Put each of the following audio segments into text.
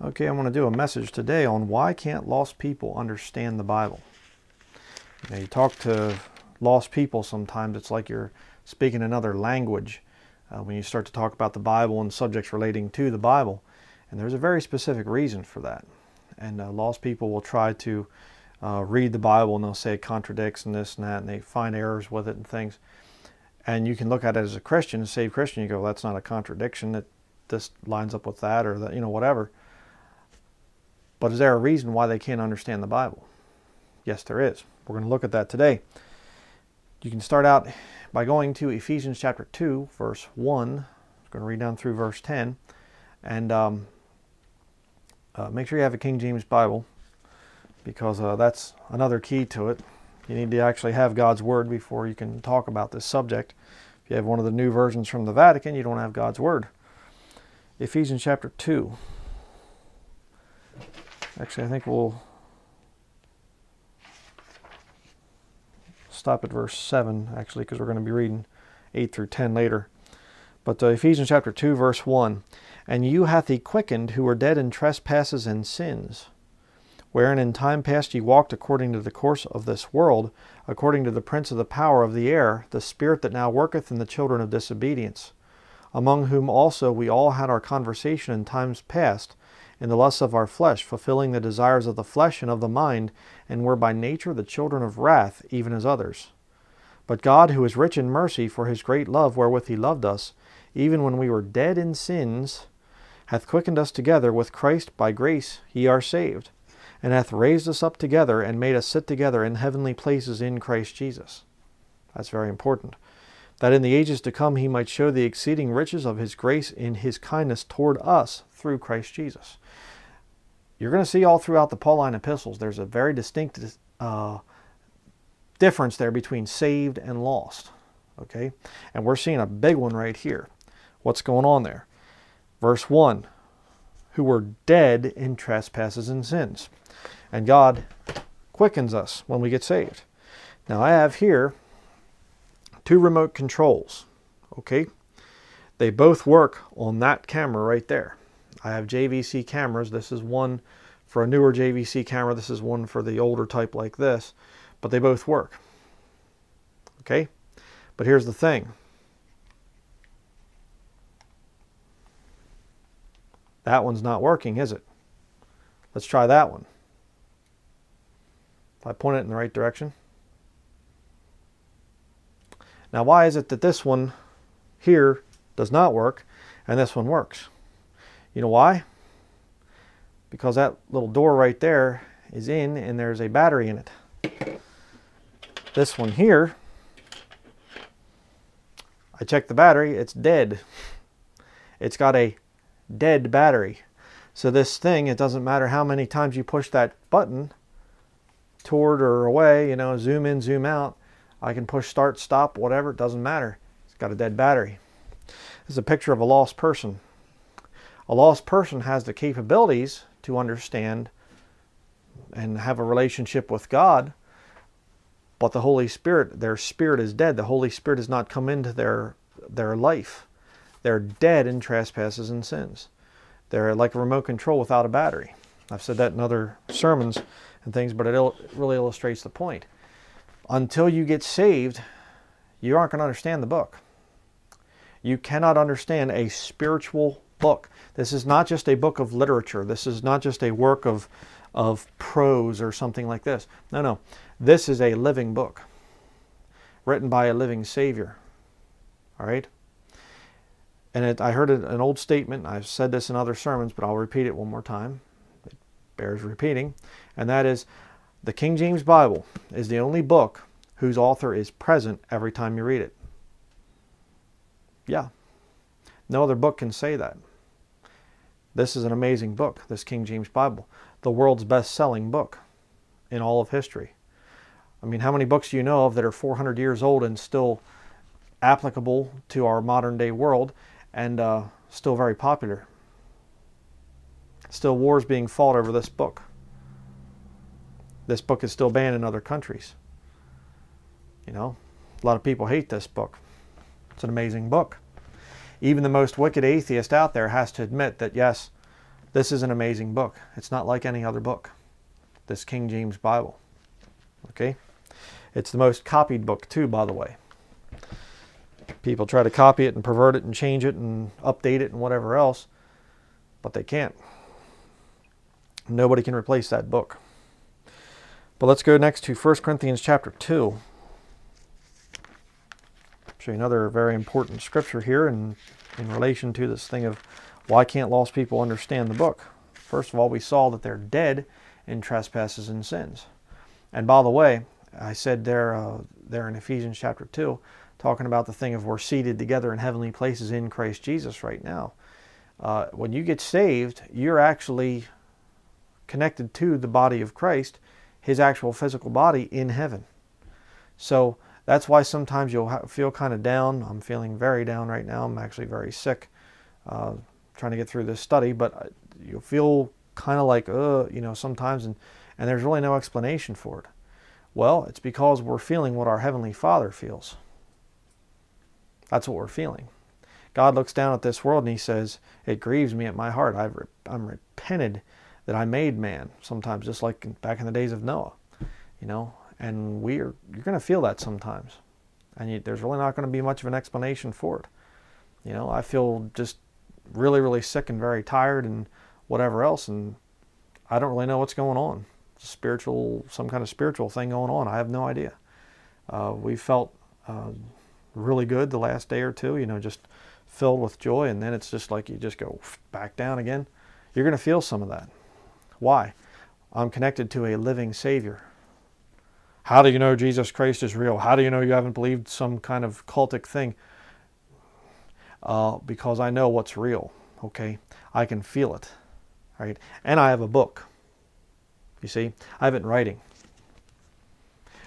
Okay, I'm going to do a message today on why can't lost people understand the Bible. You, know, you talk to lost people sometimes, it's like you're speaking another language uh, when you start to talk about the Bible and subjects relating to the Bible. And there's a very specific reason for that. And uh, lost people will try to uh, read the Bible and they'll say it contradicts and this and that, and they find errors with it and things. And you can look at it as a Christian, a saved Christian, you go, well, that's not a contradiction. That this lines up with that, or that you know whatever. But is there a reason why they can't understand the Bible? Yes, there is. We're going to look at that today. You can start out by going to Ephesians chapter 2, verse 1. I'm going to read down through verse 10. And um, uh, make sure you have a King James Bible because uh, that's another key to it. You need to actually have God's Word before you can talk about this subject. If you have one of the new versions from the Vatican, you don't have God's Word. Ephesians chapter 2. Actually, I think we'll stop at verse 7, actually, because we're going to be reading 8 through 10 later. But uh, Ephesians chapter 2, verse 1 And you hath he quickened who were dead in trespasses and sins, wherein in time past ye walked according to the course of this world, according to the prince of the power of the air, the spirit that now worketh in the children of disobedience, among whom also we all had our conversation in times past in the lusts of our flesh, fulfilling the desires of the flesh and of the mind, and were by nature the children of wrath, even as others. But God, who is rich in mercy, for his great love wherewith he loved us, even when we were dead in sins, hath quickened us together with Christ by grace ye are saved, and hath raised us up together and made us sit together in heavenly places in Christ Jesus. That's very important. That in the ages to come he might show the exceeding riches of his grace in his kindness toward us through Christ Jesus. You're going to see all throughout the Pauline epistles, there's a very distinct uh, difference there between saved and lost. Okay? And we're seeing a big one right here. What's going on there? Verse 1 Who were dead in trespasses and sins. And God quickens us when we get saved. Now, I have here two remote controls. Okay? They both work on that camera right there. I have JVC cameras. This is one for a newer JVC camera. This is one for the older type like this. But they both work. Okay? But here's the thing. That one's not working, is it? Let's try that one. If I point it in the right direction. Now why is it that this one here does not work and this one works? You know why? Because that little door right there is in and there's a battery in it. This one here, I checked the battery, it's dead. It's got a dead battery. So this thing, it doesn't matter how many times you push that button toward or away, you know, zoom in, zoom out. I can push start, stop, whatever, it doesn't matter. It's got a dead battery. This is a picture of a lost person. A lost person has the capabilities to understand and have a relationship with God, but the Holy Spirit, their spirit is dead. The Holy Spirit has not come into their their life. They're dead in trespasses and sins. They're like a remote control without a battery. I've said that in other sermons and things, but it il really illustrates the point. Until you get saved, you aren't going to understand the book. You cannot understand a spiritual book. This is not just a book of literature. This is not just a work of, of prose or something like this. No, no. This is a living book written by a living Savior. All right? And it, I heard an old statement. I've said this in other sermons, but I'll repeat it one more time. It bears repeating. And that is the King James Bible is the only book whose author is present every time you read it. Yeah. No other book can say that. This is an amazing book, this King James Bible, the world's best selling book in all of history. I mean, how many books do you know of that are 400 years old and still applicable to our modern day world and uh, still very popular? Still wars being fought over this book. This book is still banned in other countries. You know, a lot of people hate this book. It's an amazing book even the most wicked atheist out there has to admit that yes, This is an amazing book. It's not like any other book, this King James Bible. Okay? It's the most copied book, too, by the way. People try to copy it and pervert it and change it and update it and whatever else, but they can't. Nobody can replace that book. But let's go next to 1 Corinthians chapter 2. You another very important scripture here in, in relation to this thing of why can't lost people understand the book? First of all, we saw that they're dead in trespasses and sins. And by the way, I said there, uh, there in Ephesians chapter 2, talking about the thing of we're seated together in heavenly places in Christ Jesus right now. Uh, when you get saved, you're actually connected to the body of Christ, his actual physical body in heaven. So that's why sometimes you'll feel kind of down. I'm feeling very down right now. I'm actually very sick, uh, trying to get through this study, but uh, you'll feel kind of like, uh, you know, sometimes, and, and there's really no explanation for it. Well, it's because we're feeling what our Heavenly Father feels. That's what we're feeling. God looks down at this world and He says, It grieves me at my heart. I've re- I'm repented that I made man, sometimes just like back in the days of Noah, you know, and we are, you're going to feel that sometimes. And you, there's really not going to be much of an explanation for it. You know, I feel just really, really sick and very tired and whatever else, and I don't really know what's going on spiritual, some kind of spiritual thing going on. I have no idea. Uh, we felt uh, really good the last day or two, you know, just filled with joy, and then it's just like you just go back down again. You're going to feel some of that. Why? I'm connected to a living Savior. How do you know Jesus Christ is real? How do you know you haven't believed some kind of cultic thing? Uh, because I know what's real, okay? I can feel it, right? And I have a book. You see, I have it in writing.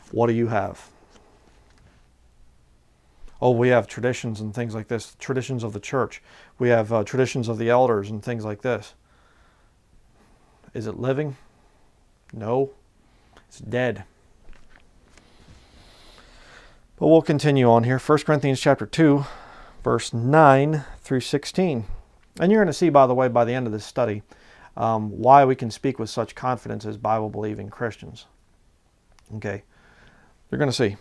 What do you have? Oh, we have traditions and things like this, traditions of the church. We have uh, traditions of the elders and things like this. Is it living? No, it's dead. But we'll continue on here. 1 Corinthians chapter 2, verse 9 through 16. And you're going to see, by the way, by the end of this study, um, why we can speak with such confidence as Bible believing Christians. Okay, you're going to see.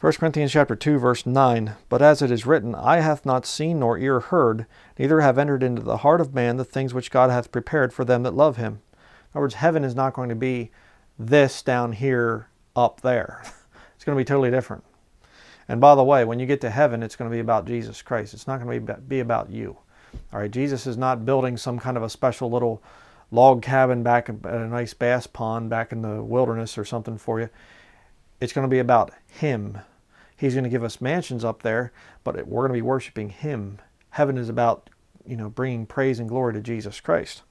1 Corinthians chapter 2 verse 9 But as it is written eye hath not seen nor ear heard neither have entered into the heart of man the things which God hath prepared for them that love him. In other words heaven is not going to be this down here up there. Going to be totally different. And by the way, when you get to heaven it's going to be about Jesus Christ. It's not going to be about you. All right, Jesus is not building some kind of a special little log cabin back at a nice bass pond back in the wilderness or something for you. It's going to be about Him. He's going to give us mansions up there, but we're going to be worshiping Him. Heaven is about, you know, bringing praise and glory to Jesus Christ.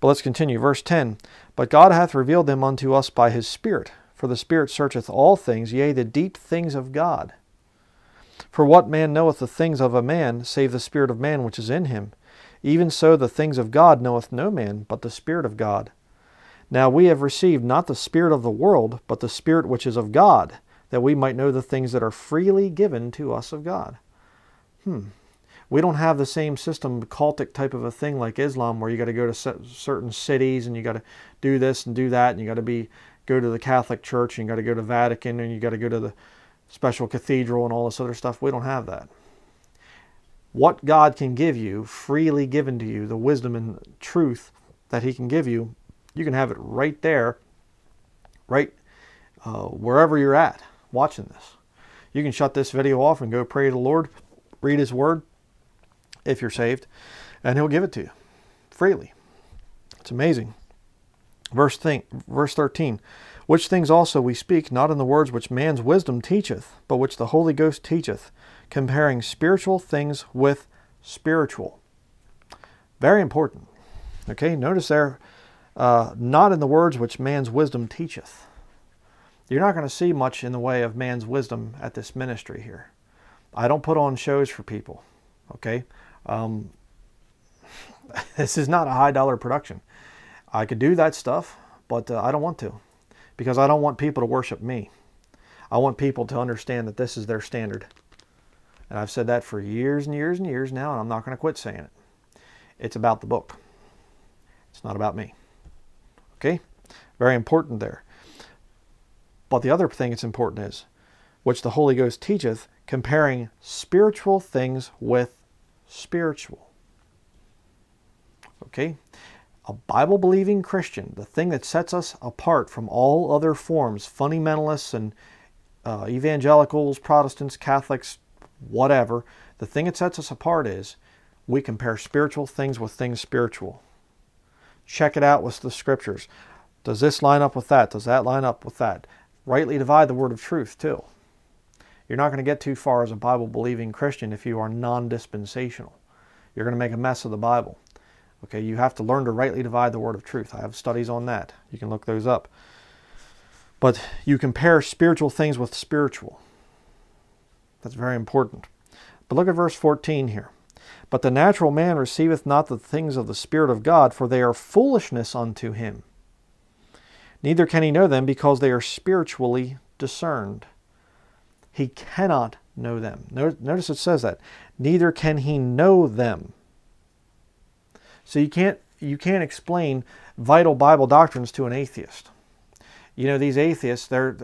But let's continue. Verse 10 But God hath revealed them unto us by His Spirit, for the Spirit searcheth all things, yea, the deep things of God. For what man knoweth the things of a man, save the Spirit of man which is in him? Even so the things of God knoweth no man, but the Spirit of God. Now we have received not the Spirit of the world, but the Spirit which is of God, that we might know the things that are freely given to us of God. Hmm. We don't have the same system, cultic type of a thing like Islam, where you got to go to certain cities and you got to do this and do that, and you got to be go to the Catholic Church and you got to go to Vatican and you got to go to the special cathedral and all this other stuff. We don't have that. What God can give you, freely given to you, the wisdom and truth that He can give you, you can have it right there, right uh, wherever you're at watching this. You can shut this video off and go pray to the Lord, read His Word, if you're saved, and He'll give it to you freely. It's amazing. Verse, thing, verse 13 which things also we speak, not in the words which man's wisdom teacheth, but which the Holy Ghost teacheth, comparing spiritual things with spiritual. Very important. Okay, notice there, uh, not in the words which man's wisdom teacheth. You're not going to see much in the way of man's wisdom at this ministry here. I don't put on shows for people. Okay, um, this is not a high dollar production. I could do that stuff, but uh, I don't want to because I don't want people to worship me. I want people to understand that this is their standard. And I've said that for years and years and years now, and I'm not going to quit saying it. It's about the book. It's not about me. Okay? Very important there. But the other thing that's important is, which the Holy Ghost teacheth, comparing spiritual things with spiritual. Okay? A Bible believing Christian, the thing that sets us apart from all other forms, fundamentalists and uh, evangelicals, Protestants, Catholics, whatever, the thing that sets us apart is we compare spiritual things with things spiritual. Check it out with the scriptures. Does this line up with that? Does that line up with that? Rightly divide the word of truth, too. You're not going to get too far as a Bible believing Christian if you are non dispensational. You're going to make a mess of the Bible. Okay, you have to learn to rightly divide the word of truth. I have studies on that. You can look those up. But you compare spiritual things with spiritual. That's very important. But look at verse 14 here. But the natural man receiveth not the things of the Spirit of God, for they are foolishness unto him. Neither can he know them because they are spiritually discerned. He cannot know them. Notice it says that. Neither can he know them. So you can't you can't explain vital Bible doctrines to an atheist. You know, these atheists, they're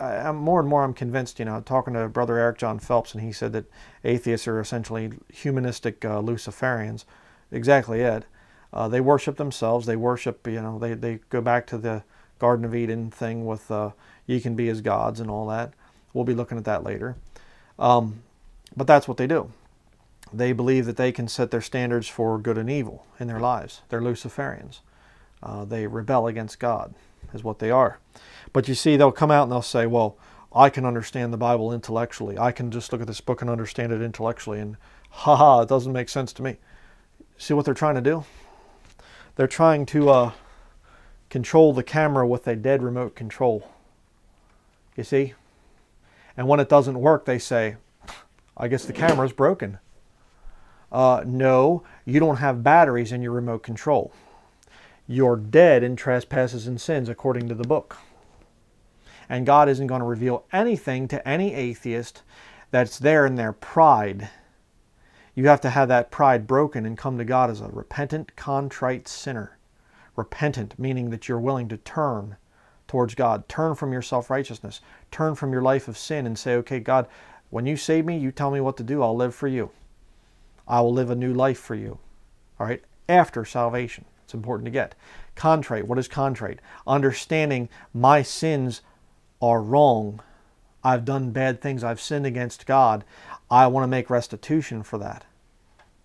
I'm more and more I'm convinced, you know, talking to Brother Eric John Phelps, and he said that atheists are essentially humanistic uh, Luciferians. Exactly it. Uh, they worship themselves. They worship, you know, they, they go back to the Garden of Eden thing with uh, ye can be as gods and all that. We'll be looking at that later. Um, but that's what they do. They believe that they can set their standards for good and evil in their lives. They're Luciferians. Uh, they rebel against God, is what they are. But you see, they'll come out and they'll say, well, I can understand the Bible intellectually. I can just look at this book and understand it intellectually. And ha ha, it doesn't make sense to me. See what they're trying to do? They're trying to uh, control the camera with a dead remote control. You see? And when it doesn't work, they say, I guess the camera's broken. Uh, no, you don't have batteries in your remote control. You're dead in trespasses and sins according to the book. And God isn't going to reveal anything to any atheist that's there in their pride. You have to have that pride broken and come to God as a repentant, contrite sinner. Repentant, meaning that you're willing to turn towards God. Turn from your self righteousness. Turn from your life of sin and say, okay, God, when you save me, you tell me what to do. I'll live for you. I will live a new life for you. All right? After salvation. It's important to get. Contrite. What is contrite? Understanding my sins are wrong. I've done bad things. I've sinned against God. I want to make restitution for that.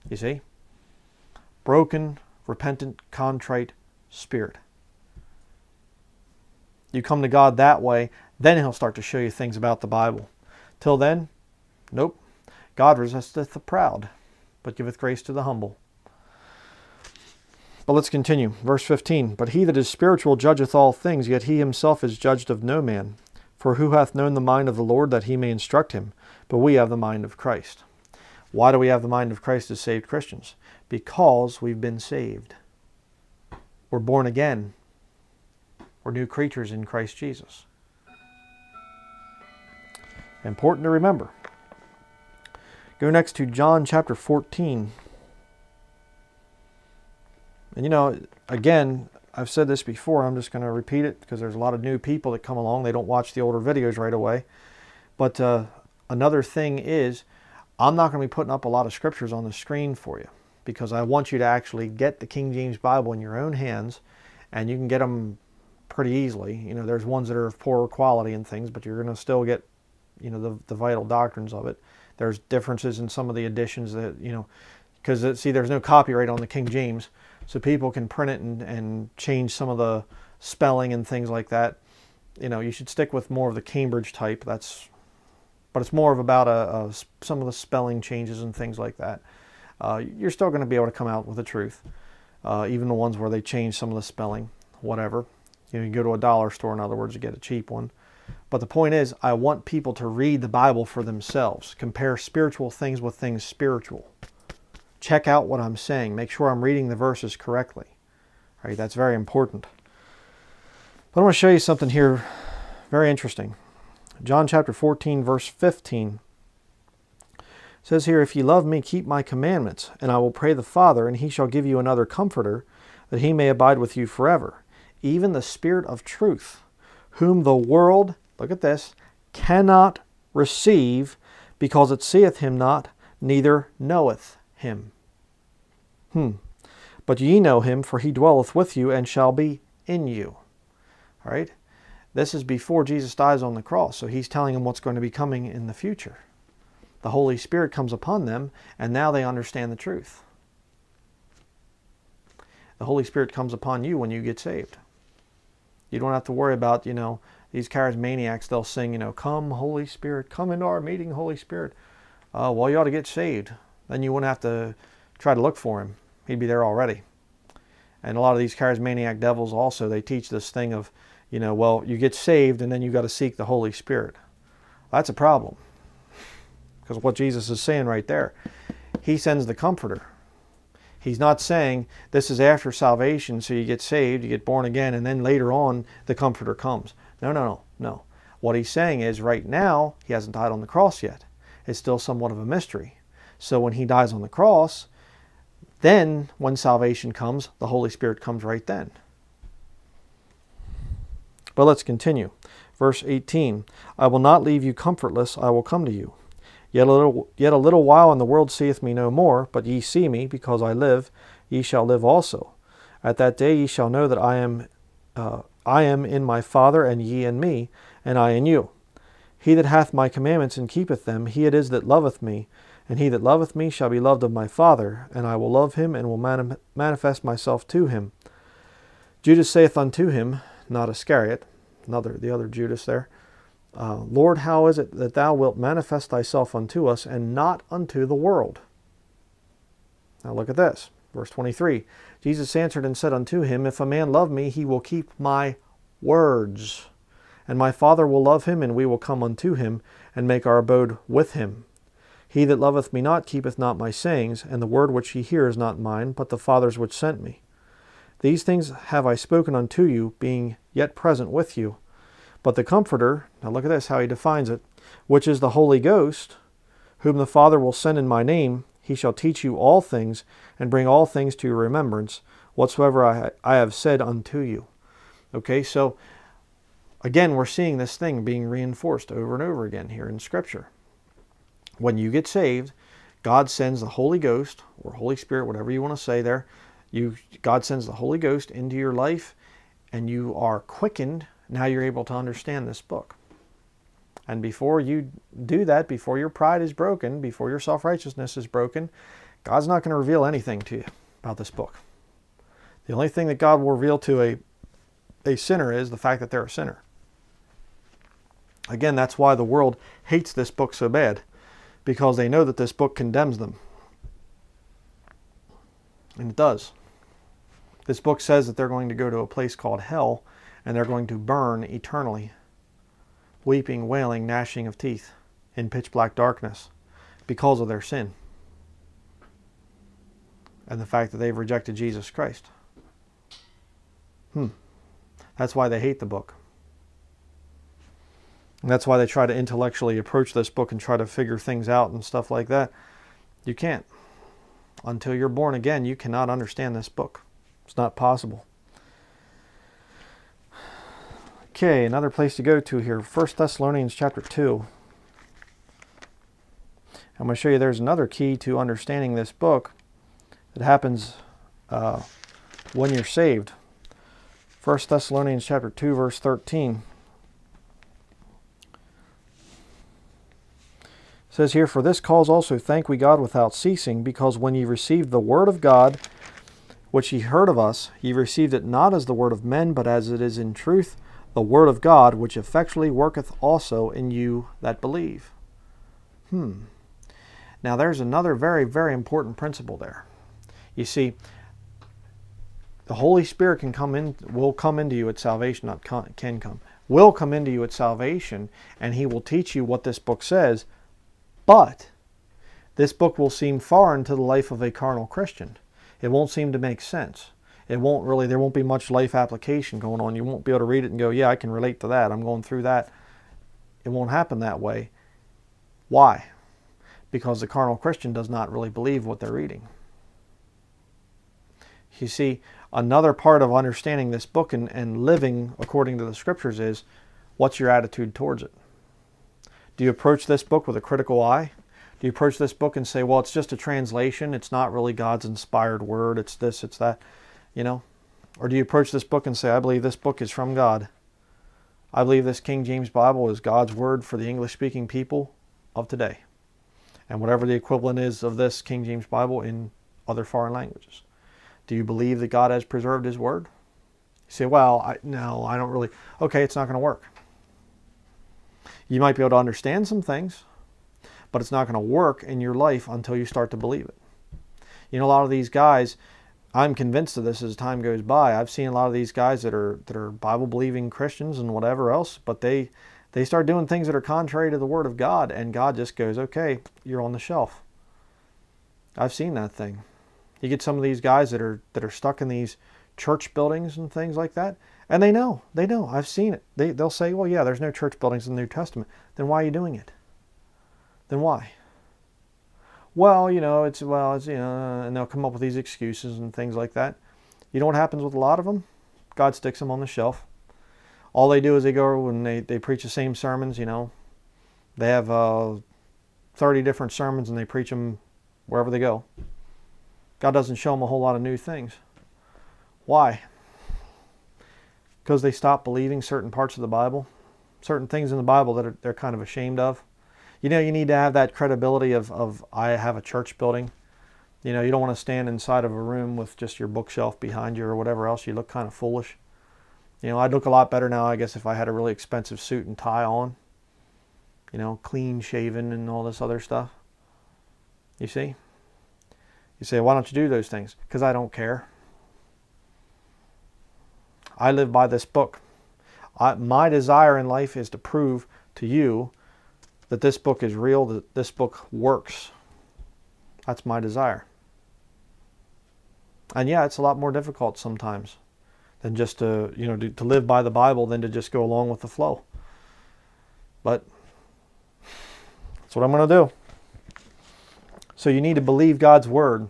You see? Broken, repentant, contrite spirit. You come to God that way, then He'll start to show you things about the Bible. Till then, nope. God resisteth the proud, but giveth grace to the humble. But let's continue. Verse 15 But he that is spiritual judgeth all things, yet he himself is judged of no man. For who hath known the mind of the Lord that he may instruct him? But we have the mind of Christ. Why do we have the mind of Christ as saved Christians? Because we've been saved. We're born again. We're new creatures in Christ Jesus. Important to remember. Go next to John chapter 14. And you know, again, I've said this before, I'm just going to repeat it because there's a lot of new people that come along. They don't watch the older videos right away. But uh, another thing is, I'm not going to be putting up a lot of scriptures on the screen for you because I want you to actually get the King James Bible in your own hands and you can get them pretty easily. You know, there's ones that are of poorer quality and things, but you're going to still get, you know, the, the vital doctrines of it. There's differences in some of the editions that, you know, because see, there's no copyright on the King James so people can print it and, and change some of the spelling and things like that. You know, you should stick with more of the Cambridge type. That's, but it's more of about a, a some of the spelling changes and things like that. Uh, you're still going to be able to come out with the truth, uh, even the ones where they change some of the spelling, whatever. You know, you go to a dollar store, in other words, to get a cheap one. But the point is, I want people to read the Bible for themselves, compare spiritual things with things spiritual check out what I'm saying. Make sure I'm reading the verses correctly. All right, that's very important. But I want to show you something here very interesting. John chapter 14, verse 15. says here, If ye love me, keep my commandments, and I will pray the Father, and he shall give you another comforter, that he may abide with you forever, even the Spirit of truth, whom the world, look at this, cannot receive, because it seeth him not, neither knoweth him. Hmm. But ye know him, for he dwelleth with you, and shall be in you. All right? This is before Jesus dies on the cross, so he's telling them what's going to be coming in the future. The Holy Spirit comes upon them, and now they understand the truth. The Holy Spirit comes upon you when you get saved. You don't have to worry about, you know, these charismaniacs, they'll sing, you know, come Holy Spirit, come into our meeting, Holy Spirit. Uh, well, you ought to get saved. Then you wouldn't have to try to look for him. He'd be there already. And a lot of these charismaniac devils also, they teach this thing of, you know, well, you get saved and then you've got to seek the Holy Spirit. That's a problem. Because what Jesus is saying right there, he sends the comforter. He's not saying this is after salvation, so you get saved, you get born again, and then later on the comforter comes. No, no, no, no. What he's saying is right now, he hasn't died on the cross yet. It's still somewhat of a mystery. So when he dies on the cross, then when salvation comes, the Holy Spirit comes right then. But let's continue. Verse 18 I will not leave you comfortless, I will come to you. Yet a little, yet a little while, and the world seeth me no more, but ye see me, because I live, ye shall live also. At that day ye shall know that I am, uh, I am in my Father, and ye in me, and I in you. He that hath my commandments and keepeth them, he it is that loveth me, and he that loveth me shall be loved of my Father, and I will love him, and will mani- manifest myself to him. Judas saith unto him, not Iscariot, another the other Judas there, uh, Lord, how is it that thou wilt manifest thyself unto us and not unto the world? Now look at this. Verse 23 Jesus answered and said unto him, If a man love me, he will keep my words. And my Father will love him, and we will come unto him, and make our abode with him. He that loveth me not keepeth not my sayings, and the word which ye hear is not mine, but the Father's which sent me. These things have I spoken unto you, being yet present with you. But the Comforter, now look at this, how he defines it, which is the Holy Ghost, whom the Father will send in my name, he shall teach you all things, and bring all things to your remembrance, whatsoever I, I have said unto you. Okay, so again, we're seeing this thing being reinforced over and over again here in Scripture. When you get saved, God sends the Holy Ghost, or Holy Spirit, whatever you want to say there. You, God sends the Holy Ghost into your life, and you are quickened now you're able to understand this book. And before you do that, before your pride is broken, before your self righteousness is broken, God's not going to reveal anything to you about this book. The only thing that God will reveal to a, a sinner is the fact that they're a sinner. Again, that's why the world hates this book so bad, because they know that this book condemns them. And it does. This book says that they're going to go to a place called hell and they're going to burn eternally, weeping, wailing, gnashing of teeth in pitch black darkness because of their sin and the fact that they've rejected Jesus Christ. Hmm. That's why they hate the book. And that's why they try to intellectually approach this book and try to figure things out and stuff like that. You can't. Until you're born again, you cannot understand this book. It's not possible. Okay, another place to go to here, 1 Thessalonians chapter 2. I'm going to show you there's another key to understanding this book that happens uh, when you're saved. 1 Thessalonians chapter 2 verse 13 says here for this cause also thank we God without ceasing because when ye received the word of God which ye heard of us ye received it not as the word of men but as it is in truth the word of God, which effectually worketh also in you that believe. Hmm. Now, there's another very, very important principle there. You see, the Holy Spirit can come in, will come into you at salvation, not can come, will come into you at salvation, and He will teach you what this book says. But this book will seem foreign to the life of a carnal Christian. It won't seem to make sense it won't really, there won't be much life application going on. You won't be able to read it and go, yeah, I can relate to that. I'm going through that. It won't happen that way. Why? because the carnal Christian does not really believe what they're reading. You see, another part of understanding this book and, and living according to the scriptures is what's your attitude towards it? Do you approach this book with a critical eye? Do you approach this book and say, well, it's just a translation, it's not really God's inspired word, it's this, it's that, you know? Or do you approach this book and say, I believe this book is from God? I believe this King James Bible is God's word for the English speaking people of today. And whatever the equivalent is of this King James Bible in other foreign languages. Do you believe that God has preserved his word? You say, well, I, no, I don't really. Okay, it's not going to work. You might be able to understand some things, but it's not going to work in your life until you start to believe it. You know, a lot of these guys, I'm convinced of this as time goes by. I've seen a lot of these guys that are that are Bible believing Christians and whatever else, but they they start doing things that are contrary to the Word of God, and God just goes, "Okay, you're on the shelf." I've seen that thing. You get some of these guys that are that are stuck in these church buildings and things like that, and they know, they know. I've seen it. They they'll say, "Well, yeah, there's no church buildings in the New Testament." Then why are you doing it? Then why? Well, you know, it's well, it's you know, and they'll come up with these excuses and things like that. You know what happens with a lot of them? God sticks them on the shelf. All they do is they go and they, they preach the same sermons, you know. They have uh, 30 different sermons and they preach them wherever they go. God doesn't show them a whole lot of new things. Why? Because they stop believing certain parts of the Bible, certain things in the Bible that are, they're kind of ashamed of you know, you need to have that credibility of, of I have a church building. You know, you don't want to stand inside of a room with just your bookshelf behind you or whatever else. You look kind of foolish. You know, I'd look a lot better now, I guess, if I had a really expensive suit and tie on. You know, clean shaven and all this other stuff. You see? You say, why don't you do those things? Because I don't care. I live by this book. I, my desire in life is to prove to you that this book is real, that this book works. That's my desire. And yeah, it's a lot more difficult sometimes than just to, you know, to, to live by the Bible than to just go along with the flow. But that's what I'm going to do. So you need to believe God's word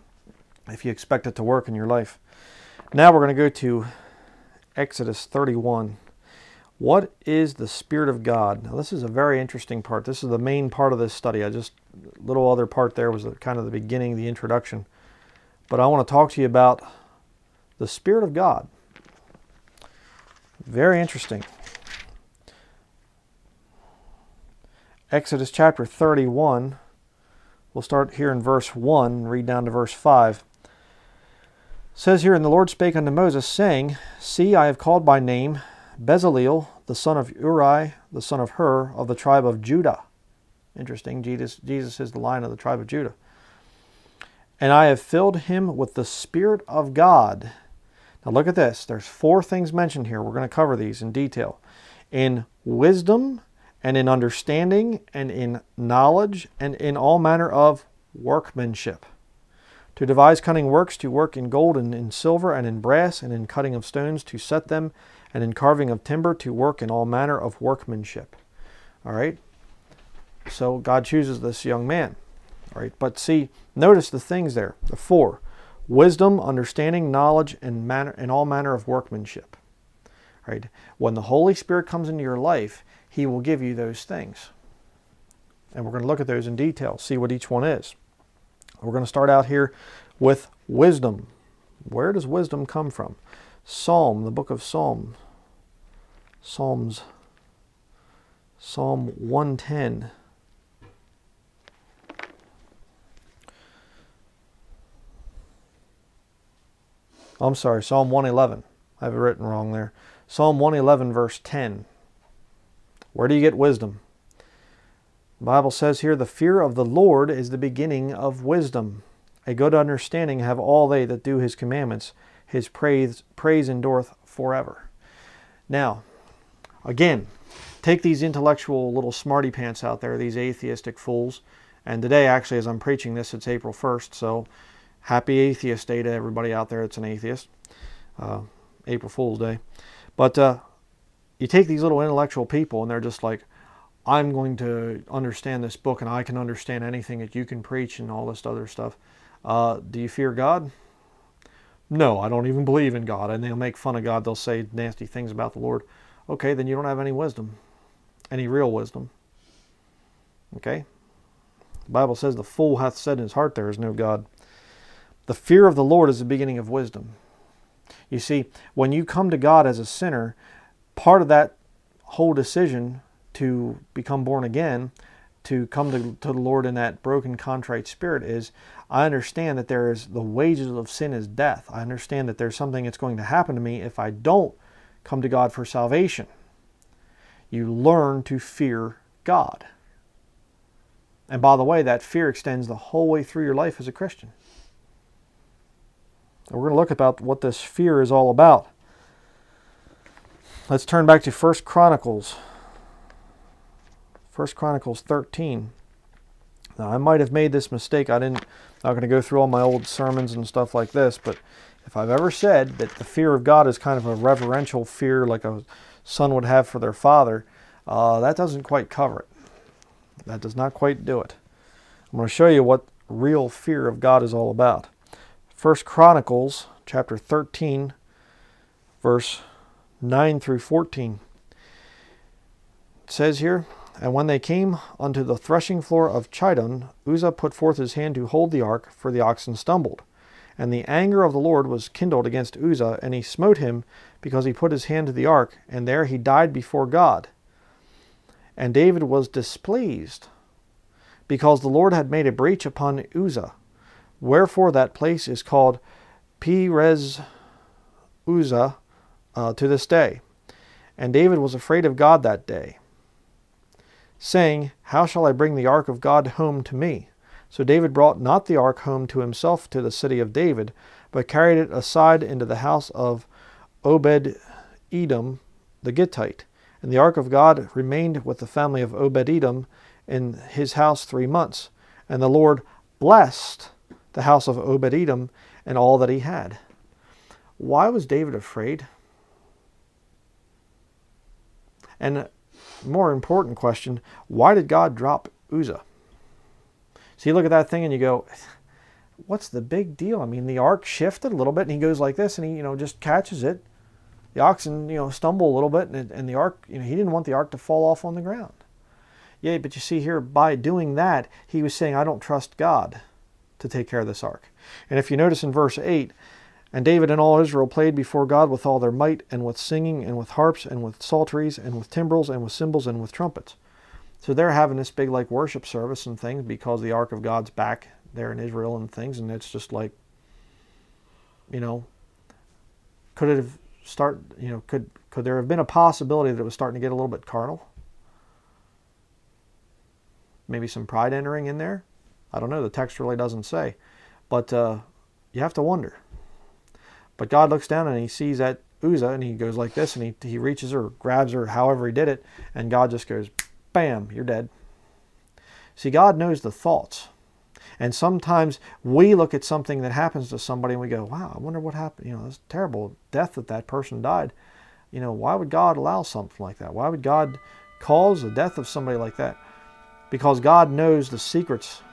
if you expect it to work in your life. Now we're going to go to Exodus 31. What is the Spirit of God? Now, this is a very interesting part. This is the main part of this study. I just, little other part there was kind of the beginning, the introduction. But I want to talk to you about the Spirit of God. Very interesting. Exodus chapter 31. We'll start here in verse 1, read down to verse 5. It says here, And the Lord spake unto Moses, saying, See, I have called by name Bezaleel, the son of Uri, the son of Hur, of the tribe of Judah. Interesting, Jesus, Jesus is the lion of the tribe of Judah. And I have filled him with the Spirit of God. Now look at this. There's four things mentioned here. We're going to cover these in detail. In wisdom, and in understanding, and in knowledge, and in all manner of workmanship. To devise cunning works, to work in gold and in silver, and in brass, and in cutting of stones, to set them and in carving of timber to work in all manner of workmanship. All right. So God chooses this young man. All right. But see, notice the things there. The four: wisdom, understanding, knowledge, and manner, and all manner of workmanship. All right. When the Holy Spirit comes into your life, He will give you those things. And we're going to look at those in detail, see what each one is. We're going to start out here with wisdom. Where does wisdom come from? Psalm, the book of Psalm, Psalms, Psalm 110. I'm sorry, Psalm 111. I have it written wrong there. Psalm 111, verse 10. Where do you get wisdom? The Bible says here, the fear of the Lord is the beginning of wisdom. A good understanding have all they that do his commandments his praise, praise endureth forever. Now, again, take these intellectual little smarty pants out there, these atheistic fools. And today, actually, as I'm preaching this, it's April 1st, so happy Atheist Day to everybody out there that's an atheist. Uh, April Fool's Day. But uh, you take these little intellectual people, and they're just like, I'm going to understand this book and I can understand anything that you can preach and all this other stuff. Uh, do you fear God? No, I don't even believe in God. And they'll make fun of God. They'll say nasty things about the Lord. Okay, then you don't have any wisdom, any real wisdom. Okay? The Bible says the fool hath said in his heart there is no God. The fear of the Lord is the beginning of wisdom. You see, when you come to God as a sinner, part of that whole decision to become born again, to come to, to the Lord in that broken, contrite spirit is I understand that there is the wages of sin is death. I understand that there's something that's going to happen to me if I don't come to God for salvation. You learn to fear God. And by the way, that fear extends the whole way through your life as a Christian. we're going to look about what this fear is all about. Let's turn back to First Chronicles. First Chronicles 13. Now, I might have made this mistake. I didn't, I'm not going to go through all my old sermons and stuff like this, but if I've ever said that the fear of God is kind of a reverential fear like a son would have for their father, uh, that doesn't quite cover it. That does not quite do it. I'm going to show you what real fear of God is all about. First Chronicles chapter 13 verse 9 through 14. It says here, And when they came unto the threshing floor of Chidon, Uzzah put forth his hand to hold the ark, for the oxen stumbled. And the anger of the Lord was kindled against Uzzah, and he smote him because he put his hand to the ark, and there he died before God. And David was displeased, because the Lord had made a breach upon Uzzah. Wherefore that place is called Perez Uzzah uh, to this day. And David was afraid of God that day, saying, How shall I bring the ark of God home to me? So David brought not the ark home to himself to the city of David, but carried it aside into the house of Obed Edom the Gittite. And the ark of God remained with the family of Obed Edom in his house three months. And the Lord blessed the house of Obed Edom and all that he had. Why was David afraid? And more important question, why did God drop Uzzah? So you look at that thing and you go, what's the big deal? I mean, the ark shifted a little bit and he goes like this and he, you know, just catches it. The oxen, you know, stumble a little bit and, and the ark, you know, he didn't want the ark to fall off on the ground. Yeah, but you see here, by doing that, he was saying, I don't trust God to take care of this ark. And if you notice in verse 8, and David and all Israel played before God with all their might, and with singing, and with harps, and with psalteries, and with timbrels, and with cymbals, and with trumpets. So they're having this big like worship service and things because the Ark of God's back there in Israel and things, and it's just like, you know, could it have start, you know, could could there have been a possibility that it was starting to get a little bit carnal? Maybe some pride entering in there. I don't know. The text really doesn't say, but uh, you have to wonder. But God looks down and he sees that Uzzah and he goes like this and he, he reaches her, grabs her, however he did it, and God just goes, bam, you're dead. See, God knows the thoughts. And sometimes we look at something that happens to somebody and we go, wow, I wonder what happened. You know, it's terrible death that that person died. You know, why would God allow something like that? Why would God cause the death of somebody like that? Because God knows the secrets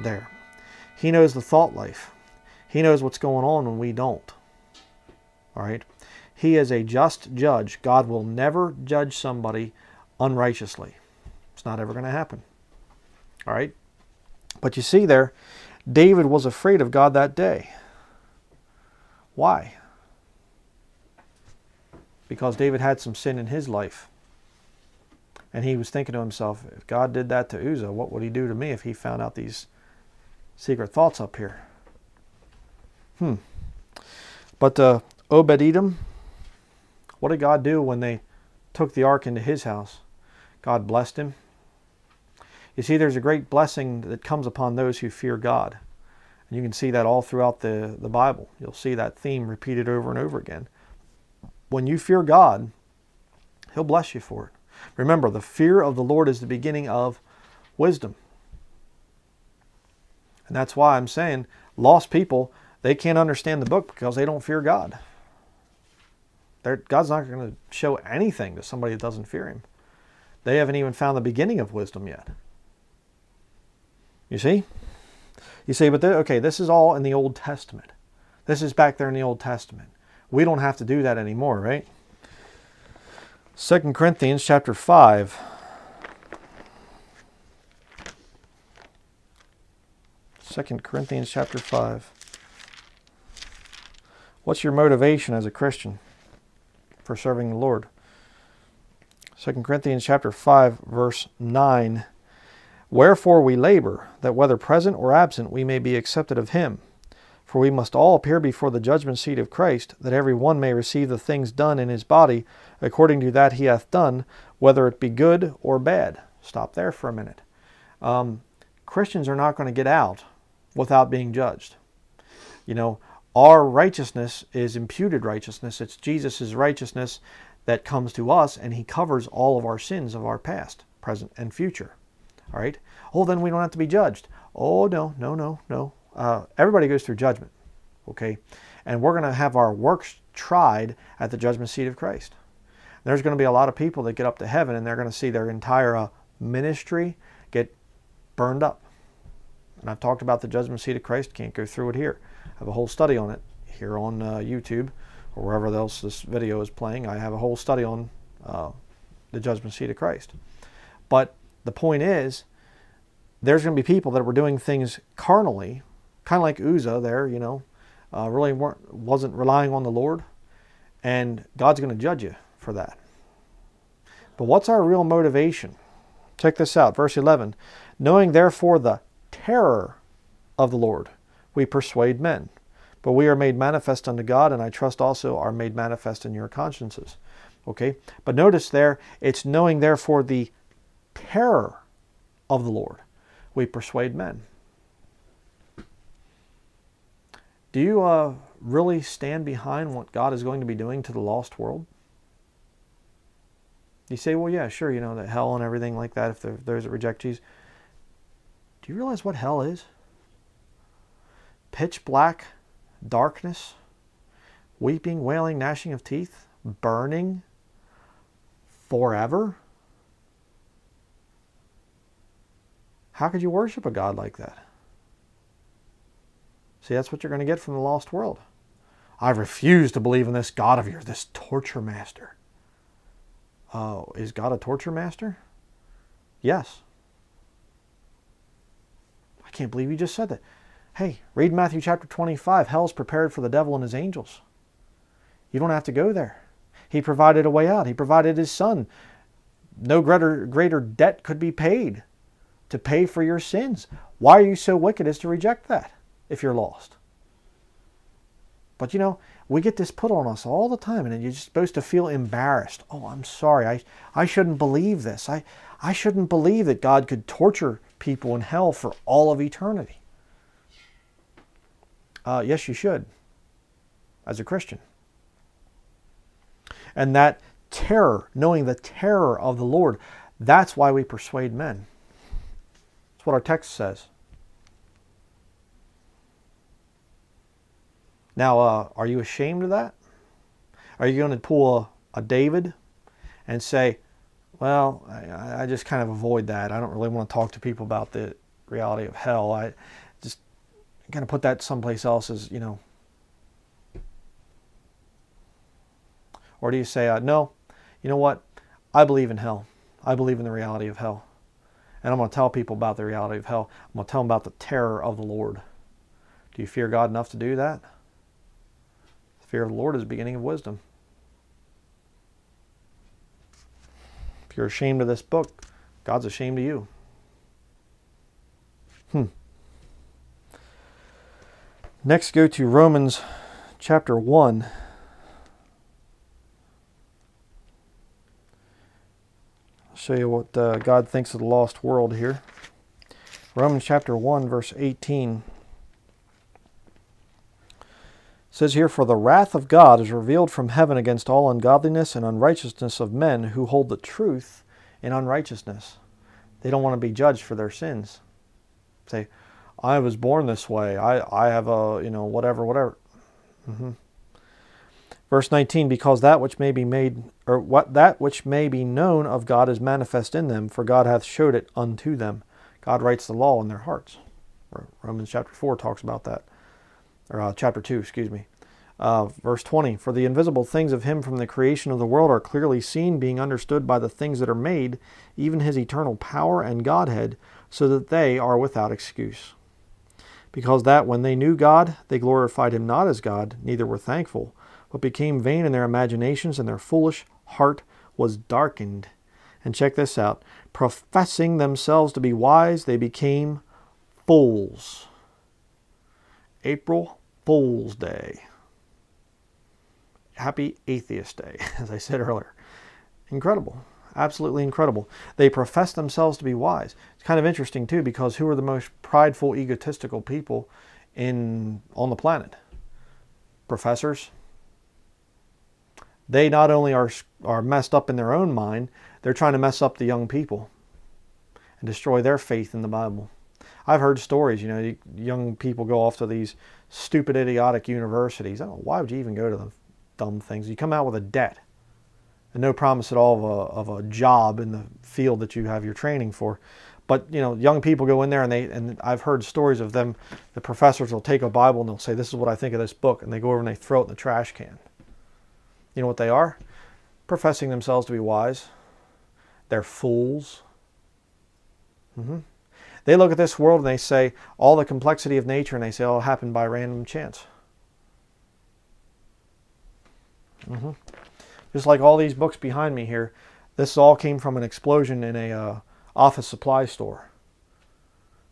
there. He knows the thought life. He knows what's going on when we don't. All right? He is a just judge. God will never judge somebody unrighteously. It's not ever going to happen. All right? But you see there, David was afraid of God that day. Why? Because David had some sin in his life. And he was thinking to himself, if God did that to Uzzah, what would he do to me if he found out these secret thoughts up here? Hmm. But uh, Obed Edom, what did God do when they took the ark into his house? God blessed him. You see, there's a great blessing that comes upon those who fear God. And you can see that all throughout the, the Bible. You'll see that theme repeated over and over again. When you fear God, He'll bless you for it. Remember, the fear of the Lord is the beginning of wisdom. And that's why I'm saying lost people, they can't understand the book because they don't fear God. They're, God's not going to show anything to somebody that doesn't fear Him. They haven't even found the beginning of wisdom yet. You see? You say, but the, okay, this is all in the Old Testament. This is back there in the Old Testament. We don't have to do that anymore, right? Second Corinthians chapter 5. Second Corinthians chapter 5. What's your motivation as a Christian for serving the Lord? 2 Corinthians chapter 5 verse 9 Wherefore we labor that whether present or absent we may be accepted of him. For we must all appear before the judgment seat of Christ that every one may receive the things done in his body according to that he hath done whether it be good or bad. Stop there for a minute. Um, Christians are not going to get out without being judged. You know our righteousness is imputed righteousness. It's Jesus' righteousness that comes to us, and He covers all of our sins of our past, present, and future. All right? Oh, then we don't have to be judged. Oh, no, no, no, no. Uh, everybody goes through judgment, okay? And we're going to have our works tried at the judgment seat of Christ. There's going to be a lot of people that get up to heaven and they're going to see their entire uh, ministry get burned up. And I've talked about the judgment seat of Christ, can't go through it here have a whole study on it here on uh, YouTube or wherever else this video is playing. I have a whole study on uh, the judgment seat of Christ. But the point is, there's going to be people that were doing things carnally, kind of like Uzzah there, you know, uh, really weren't, wasn't relying on the Lord, and God's going to judge you for that. But what's our real motivation? Check this out, verse 11. Knowing therefore the terror of the Lord we persuade men. But we are made manifest unto God, and I trust also are made manifest in your consciences. Okay? But notice there, it's knowing therefore the terror of the Lord. We persuade men. Do you uh, really stand behind what God is going to be doing to the lost world? You say, well, yeah, sure, you know, that hell and everything like that, if there, there's a reject Jesus. Do you realize what hell is? Pitch black darkness, weeping, wailing, gnashing of teeth, burning forever? How could you worship a God like that? See, that's what you're going to get from the lost world. I refuse to believe in this God of yours, this torture master. Oh, is God a torture master? Yes. I can't believe you just said that. Hey, read Matthew chapter 25. Hell's prepared for the devil and his angels. You don't have to go there. He provided a way out. He provided his son. No greater, greater debt could be paid to pay for your sins. Why are you so wicked as to reject that if you're lost? But you know, we get this put on us all the time, and you're just supposed to feel embarrassed. Oh, I'm sorry. I, I shouldn't believe this. I, I shouldn't believe that God could torture people in hell for all of eternity. Uh, yes, you should, as a Christian. And that terror, knowing the terror of the Lord, that's why we persuade men. That's what our text says. Now, uh, are you ashamed of that? Are you going to pull a, a David and say, well, I, I, just kind of avoid that. I don't really want to talk to people about the reality of hell. I, kind of put that someplace else as, you know. Or do you say, uh, no, you know what? I believe in hell. I believe in the reality of hell. And I'm going to tell people about the reality of hell. I'm going to tell them about the terror of the Lord. Do you fear God enough to do that? The fear of the Lord is the beginning of wisdom. If you're ashamed of this book, God's ashamed of you. Hmm. Next, go to Romans chapter 1. I'll show you what uh, God thinks of the lost world here. Romans chapter 1, verse 18 says here, For the wrath of God is revealed from heaven against all ungodliness and unrighteousness of men who hold the truth in unrighteousness. They don't want to be judged for their sins. Say, I was born this way. I, I have a, you know, whatever, whatever. Mm-hmm. Verse 19, because that which may be made, or what that which may be known of God is manifest in them, for God hath showed it unto them. God writes the law in their hearts. Romans chapter 4 talks about that. Or uh, chapter 2, excuse me. Uh, verse 20, for the invisible things of him from the creation of the world are clearly seen, being understood by the things that are made, even his eternal power and Godhead, so that they are without excuse. Because that when they knew God, they glorified him not as God, neither were thankful but became vain in their imaginations, and their foolish heart was darkened. And check this out professing themselves to be wise, they became fools. April Fool's Day. Happy Atheist Day, as I said earlier. Incredible. Absolutely incredible. They profess themselves to be wise. It's kind of interesting, too, because who are the most prideful, egotistical people in on the planet? Professors, they not only are, are messed up in their own mind, they're trying to mess up the young people and destroy their faith in the Bible. I've heard stories, you know, young people go off to these stupid, idiotic universities. Oh, why would you even go to the dumb things? You come out with a debt and no promise at all of a, of a job in the field that you have your training for. But you know, young people go in there and they and I've heard stories of them. The professors will take a Bible and they'll say, "This is what I think of this book," and they go over and they throw it in the trash can. You know what they are? Professing themselves to be wise. They're fools. Mm-hmm. They look at this world and they say all the complexity of nature and they say, oh, it happened by random chance. Mm-hmm. Just like all these books behind me here, this all came from an explosion in a uh, office supply store.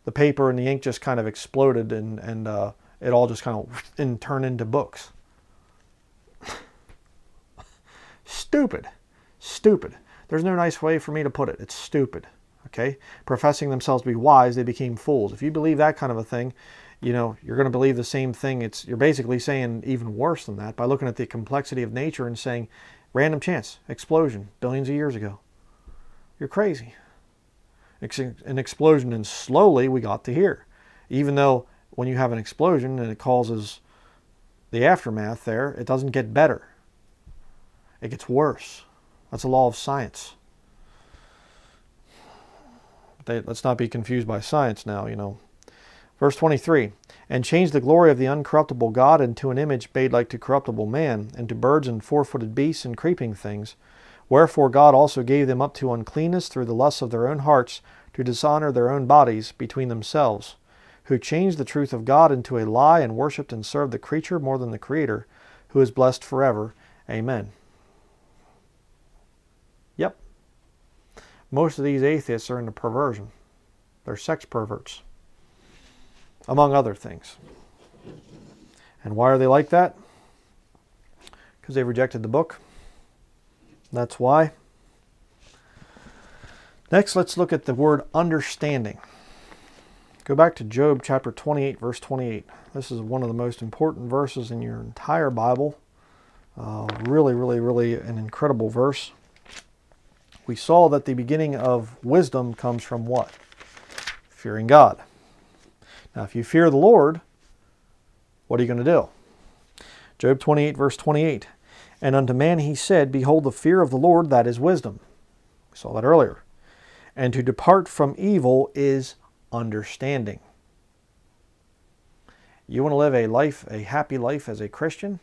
The paper and the ink just kind of exploded and, and uh, it all just kind of and turned into books. Stupid. Stupid. There's no nice way for me to put it. It's stupid. Okay? Professing themselves to be wise, they became fools. If you believe that kind of a thing, you know, you're going to believe the same thing. It's you're basically saying even worse than that by looking at the complexity of nature and saying random chance, explosion, billions of years ago. You're crazy. An explosion and slowly we got to here. Even though when you have an explosion and it causes the aftermath there, it doesn't get better it gets worse. That's a law of science. They, let's not be confused by science now, you know. Verse 23 And changed the glory of the uncorruptible God into an image made like to corruptible man, and to birds and four footed beasts and creeping things. Wherefore God also gave them up to uncleanness through the lusts of their own hearts, to dishonor their own bodies between themselves, who changed the truth of God into a lie, and worshipped and served the creature more than the Creator, who is blessed forever. Amen. Yep. Most of these atheists are into perversion. They're sex perverts, among other things. And why are they like that? Because they rejected the book. That's why. Next, let's look at the word understanding. Go back to Job chapter 28, verse 28. This is one of the most important verses in your entire Bible. Uh, really, really, really an incredible verse we saw that the beginning of wisdom comes from what? Fearing God. Now, if you fear the Lord, what are you going to do? Job 28, verse 28. And unto man he said, Behold, the fear of the Lord, that is wisdom. We saw that earlier. And to depart from evil is understanding. You want to live a life, a happy life as a Christian?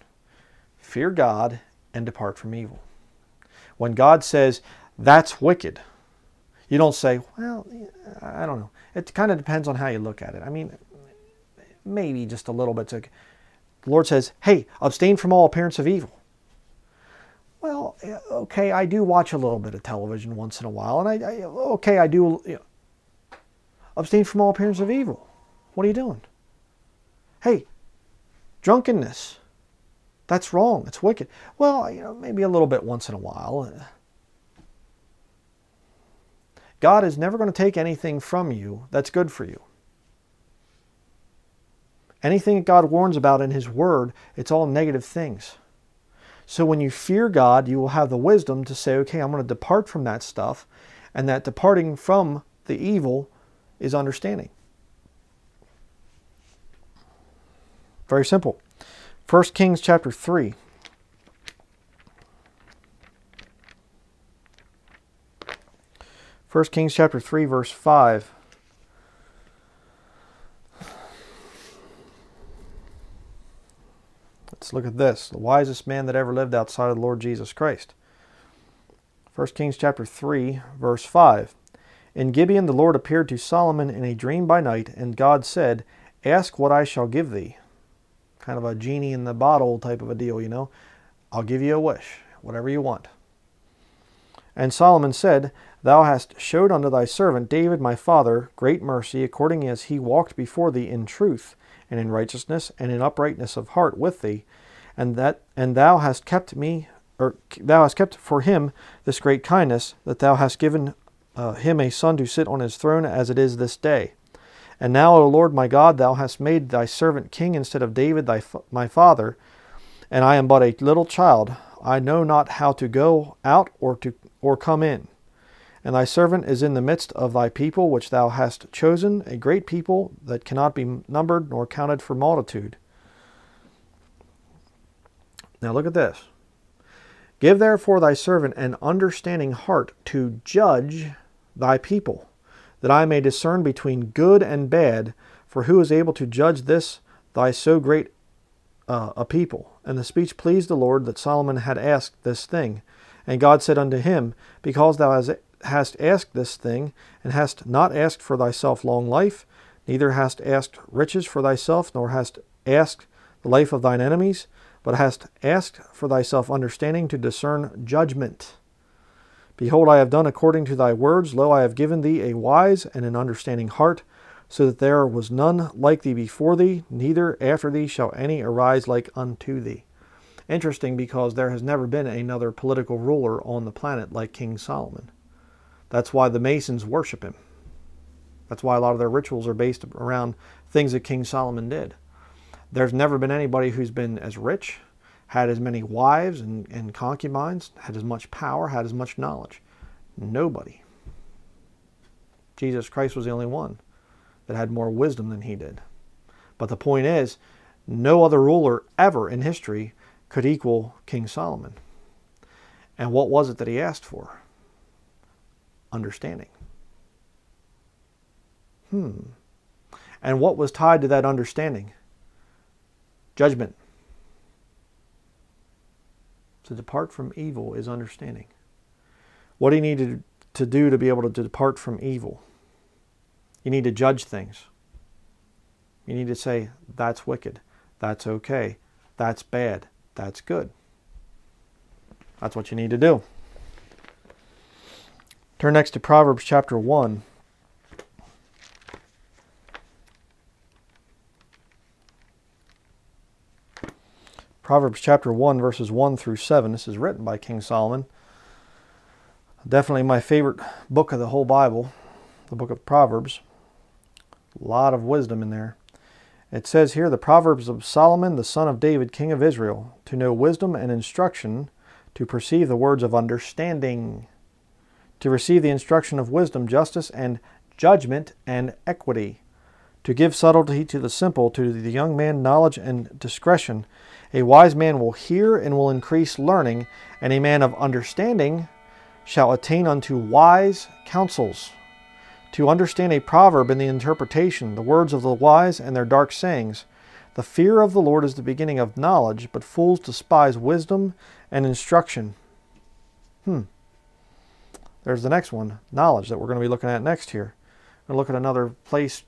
Fear God and depart from evil. When God says, that's wicked. You don't say, well, I don't know. It kind of depends on how you look at it. I mean, maybe just a little bit. To, the Lord says, hey, abstain from all appearance of evil. Well, okay, I do watch a little bit of television once in a while, and I, I okay, I do you know, abstain from all appearance of evil. What are you doing? Hey, drunkenness. That's wrong. It's wicked. Well, you know, maybe a little bit once in a while. God is never going to take anything from you that's good for you. Anything that God warns about in His Word, it's all negative things. So when you fear God, you will have the wisdom to say, okay, I'm going to depart from that stuff, and that departing from the evil is understanding. Very simple. 1 Kings chapter 3. 1 Kings chapter 3 verse 5. Let's look at this. The wisest man that ever lived outside of the Lord Jesus Christ. 1 Kings chapter 3 verse 5. In Gibeon the Lord appeared to Solomon in a dream by night, and God said, Ask what I shall give thee. Kind of a genie in the bottle type of a deal, you know. I'll give you a wish, whatever you want. And Solomon said, Thou hast showed unto thy servant David my father great mercy, according as he walked before thee in truth, and in righteousness, and in uprightness of heart with thee, and that and thou hast kept me, or thou hast kept for him this great kindness, that thou hast given uh, him a son to sit on his throne, as it is this day. And now, O Lord my God, thou hast made thy servant king instead of David thy my father, and I am but a little child. I know not how to go out or to or come in. And thy servant is in the midst of thy people which thou hast chosen, a great people that cannot be numbered nor counted for multitude. Now look at this. Give therefore thy servant an understanding heart to judge thy people, that I may discern between good and bad, for who is able to judge this thy so great uh, a people? And the speech pleased the Lord that Solomon had asked this thing. And God said unto him, Because thou hast asked this thing, and hast not asked for thyself long life, neither hast asked riches for thyself, nor hast asked the life of thine enemies, but hast asked for thyself understanding to discern judgment. Behold, I have done according to thy words. Lo, I have given thee a wise and an understanding heart, so that there was none like thee before thee, neither after thee shall any arise like unto thee. Interesting because there has never been another political ruler on the planet like King Solomon. That's why the Masons worship him. That's why a lot of their rituals are based around things that King Solomon did. There's never been anybody who's been as rich, had as many wives and, and concubines, had as much power, had as much knowledge. Nobody. Jesus Christ was the only one that had more wisdom than he did. But the point is, no other ruler ever in history could equal King Solomon. And what was it that he asked for? Understanding. Hmm. And what was tied to that understanding? Judgment. To depart from evil is understanding. What do you need to, do to be able to depart from evil? You need to judge things. You need to say, that's wicked, that's okay, that's bad, that's good. That's what you need to do. Turn next to Proverbs chapter 1. Proverbs chapter 1, verses 1 through 7. This is written by King Solomon. Definitely my favorite book of the whole Bible, the book of Proverbs. A lot of wisdom in there. It says here the Proverbs of Solomon, the son of David, king of Israel, to know wisdom and instruction, to perceive the words of understanding, to receive the instruction of wisdom, justice, and judgment and equity, to give subtlety to the simple, to the young man knowledge and discretion. A wise man will hear and will increase learning, and a man of understanding shall attain unto wise counsels. To understand a proverb and the interpretation, the words of the wise and their dark sayings. The fear of the Lord is the beginning of knowledge, but fools despise wisdom and instruction. Hmm. There's the next one, knowledge, that we're going to be looking at next here. We're going to look at another place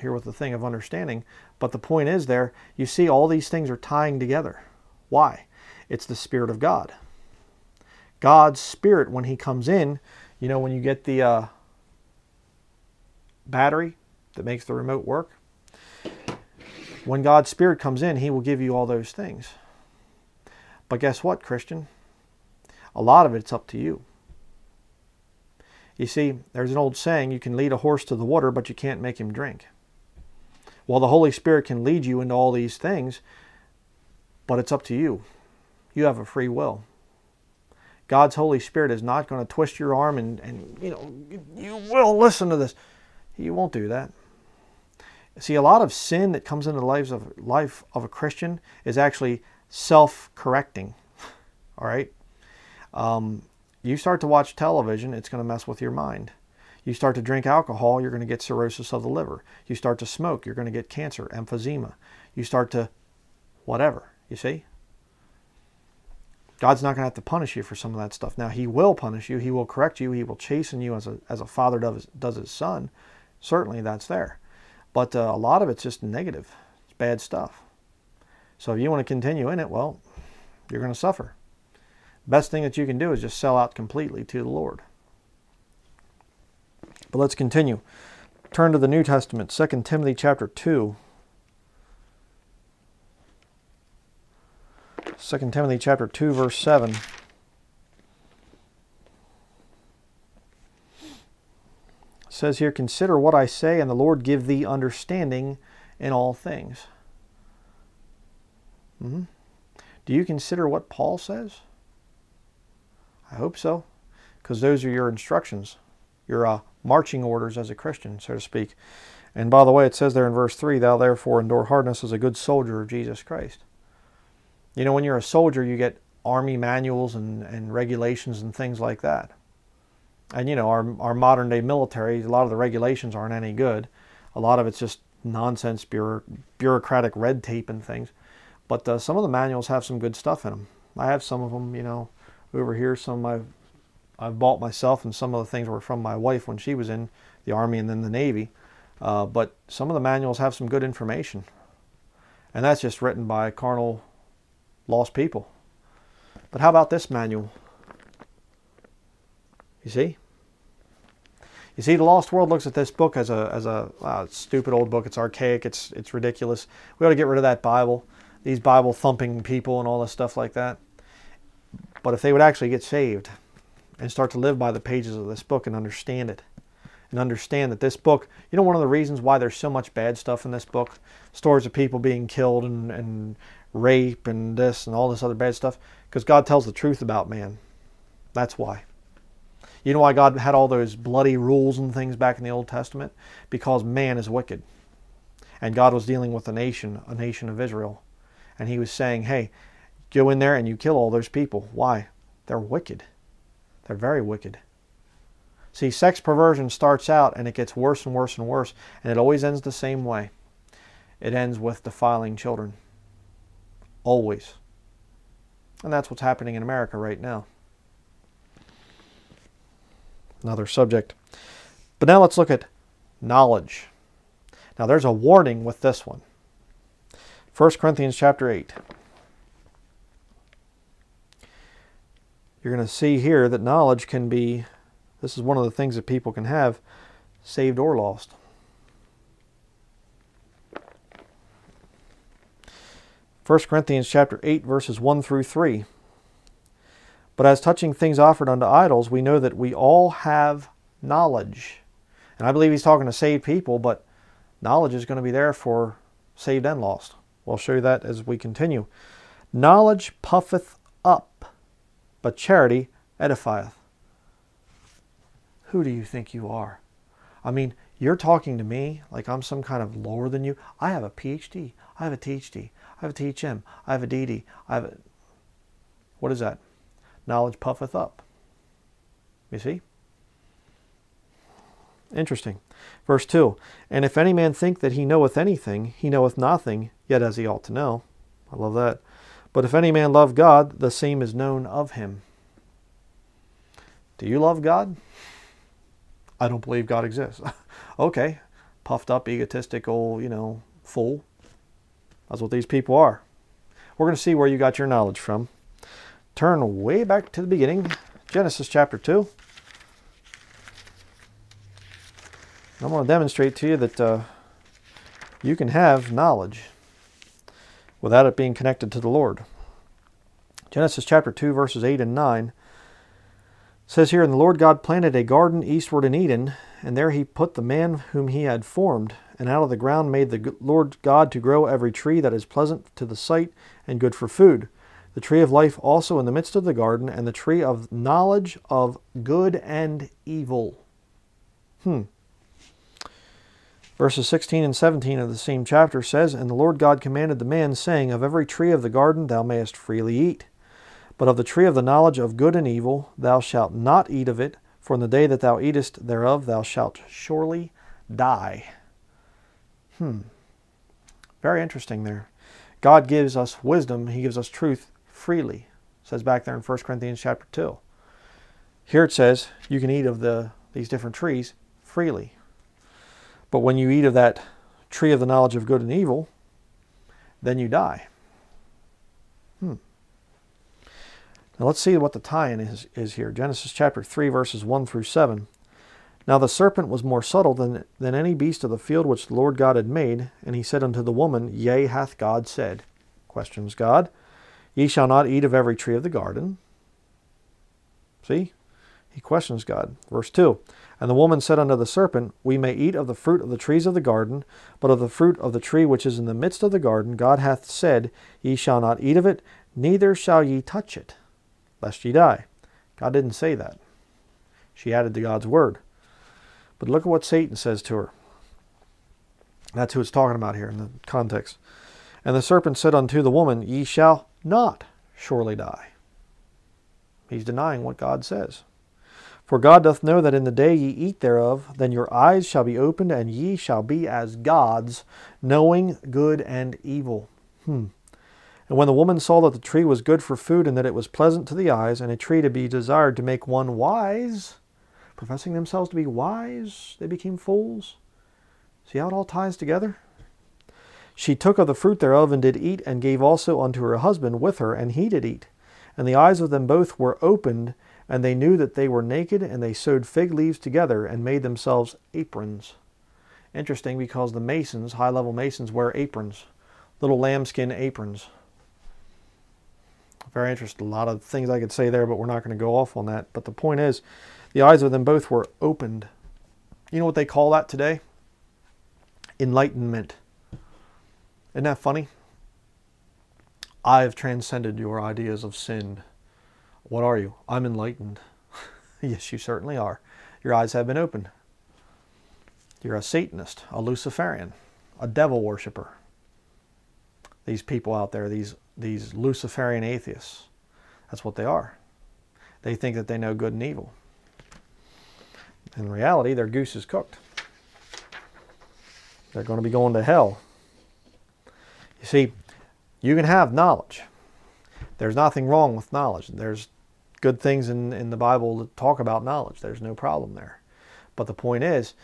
here with the thing of understanding. But the point is there, you see all these things are tying together. Why? It's the Spirit of God. God's Spirit, when He comes in, you know, when you get the uh, battery that makes the remote work. When God's Spirit comes in, He will give you all those things. But guess what, Christian? A lot of it's up to you. You see, there's an old saying you can lead a horse to the water, but you can't make him drink. Well, the Holy Spirit can lead you into all these things, but it's up to you. You have a free will. God's Holy Spirit is not going to twist your arm and, and you know, you will listen to this. He won't do that. See, a lot of sin that comes into the lives of life of a Christian is actually self-correcting. All right. Um, you start to watch television, it's going to mess with your mind. You start to drink alcohol, you're going to get cirrhosis of the liver. You start to smoke, you're going to get cancer, emphysema. You start to whatever, you see? God's not going to have to punish you for some of that stuff. Now, He will punish you. He will correct you. He will chasten you as a, as a father does, does his son. Certainly, that's there. But uh, a lot of it's just negative. It's bad stuff. So if you want to continue in it, well, you're going to suffer. Best thing that you can do is just sell out completely to the Lord. But let's continue. Turn to the New Testament, 2 Timothy chapter 2. 2 Timothy chapter 2 verse 7. Says here, Consider what I say, and the Lord give thee understanding in all things. Mm-hmm. Do you consider what Paul says? I hope so, because those are your instructions, your uh, marching orders as a Christian, so to speak. And by the way, it says there in verse 3 Thou therefore endure hardness as a good soldier of Jesus Christ. You know, when you're a soldier, you get army manuals and, and regulations and things like that. And, you know, our, our modern day military, a lot of the regulations aren't any good. A lot of it's just nonsense, bureau, bureaucratic red tape and things. But uh, some of the manuals have some good stuff in them. I have some of them, you know, over here. Some I've, I've bought myself, and some of the things were from my wife when she was in the Army and then the Navy. Uh, but some of the manuals have some good information. And that's just written by carnal, lost people. But how about this manual? You see? You see, the lost world looks at this book as a as a uh, stupid old book. It's archaic. It's it's ridiculous. We ought to get rid of that Bible, these Bible thumping people, and all this stuff like that. But if they would actually get saved and start to live by the pages of this book and understand it, and understand that this book, you know, one of the reasons why there's so much bad stuff in this book, stories of people being killed and, and rape and this and all this other bad stuff, because God tells the truth about man. That's why. You know why God had all those bloody rules and things back in the Old Testament? Because man is wicked. And God was dealing with a nation, a nation of Israel. And he was saying, hey, go in there and you kill all those people. Why? They're wicked. They're very wicked. See, sex perversion starts out and it gets worse and worse and worse, and it always ends the same way. It ends with defiling children. Always. And that's what's happening in America right now. Another subject. But now let's look at knowledge. Now there's a warning with this one. 1 Corinthians chapter 8. you're going to see here that knowledge can be, this is one of the things that people can have, saved or lost. First Corinthians chapter 8 verses 1 through 3. But as touching things offered unto idols, we know that we all have knowledge. And I believe he's talking to saved people, but knowledge is going to be there for saved and lost. We'll show you that as we continue. Knowledge puffeth up, but charity edifieth. Who do you think you are? I mean, you're talking to me like I'm some kind of lower than you. I have a PhD. I have a THD. I have a THM. I have a DD. I have a. What is that? Knowledge puffeth up. You see? Interesting. Verse 2 And if any man think that he knoweth anything, he knoweth nothing, yet as he ought to know. I love that. But if any man love God, the same is known of him. Do you love God? I don't believe God exists. okay, puffed up, egotistical, you know, fool. That's what these people are. We're going to see where you got your knowledge from. Turn way back to the beginning, Genesis chapter 2. I'm going to demonstrate to you that uh, you can have knowledge without it being connected to the Lord. Genesis chapter 2, verses 8 and 9 says here, And the Lord God planted a garden eastward in Eden, and there he put the man whom he had formed. And out of the ground made the Lord God to grow every tree that is pleasant to the sight and good for food. The tree of life also in the midst of the garden, and the tree of knowledge of good and evil. Hmm. Verses 16 and 17 of the same chapter says, And the Lord God commanded the man, saying, Of every tree of the garden thou mayest freely eat, but of the tree of the knowledge of good and evil thou shalt not eat of it, For in the day that thou eatest thereof, thou shalt surely die. Hmm. Very interesting there. God gives us wisdom, He gives us truth freely. It says back there in 1 Corinthians chapter 2. Here it says you can eat of the these different trees freely. But when you eat of that tree of the knowledge of good and evil, then you die. Hmm. Now let's see what the tie-in is, is here. Genesis chapter 3, verses 1 through 7. Now the serpent was more subtle than, than any beast of the field which the Lord God had made, and he said unto the woman, Yea, hath God said. Questions God. Ye shall not eat of every tree of the garden. See? He questions God. Verse 2 And the woman said unto the serpent, We may eat of the fruit of the trees of the garden, but of the fruit of the tree which is in the midst of the garden, God hath said, Ye shall not eat of it, neither shall ye touch it, lest ye die. God didn't say that. She added to God's word. But look at what Satan says to her. That's who it's talking about here in the context. And the serpent said unto the woman, Ye shall not surely die. He's denying what God says. For God doth know that in the day ye eat thereof, then your eyes shall be opened, and ye shall be as gods, knowing good and evil. Hmm. And when the woman saw that the tree was good for food, and that it was pleasant to the eyes, and a tree to be desired to make one wise, professing themselves to be wise, they became fools. See how it all ties together? She took of the fruit thereof, and did eat, and gave also unto her husband with her, and he did eat. And the eyes of them both were opened, and they knew that they were naked, and they sewed fig leaves together and made themselves aprons. Interesting because the masons, high level masons, wear aprons, little lambskin aprons. Very interesting. A lot of things I could say there, but we're not going to go off on that. But the point is, the eyes of them both were opened. You know what they call that today? Enlightenment. Isn't that funny? I've transcended your ideas of sin. What are you? I'm enlightened. yes, you certainly are. Your eyes have been opened. You're a Satanist, a Luciferian, a devil worshiper. These people out there, these, these Luciferian atheists, that's what they are. They think that they know good and evil. In reality, their goose is cooked. They're going to be going to hell. You see, you can have knowledge. There's nothing wrong with knowledge. There's good things in, in the Bible that talk about knowledge. There's no problem there. But the point is,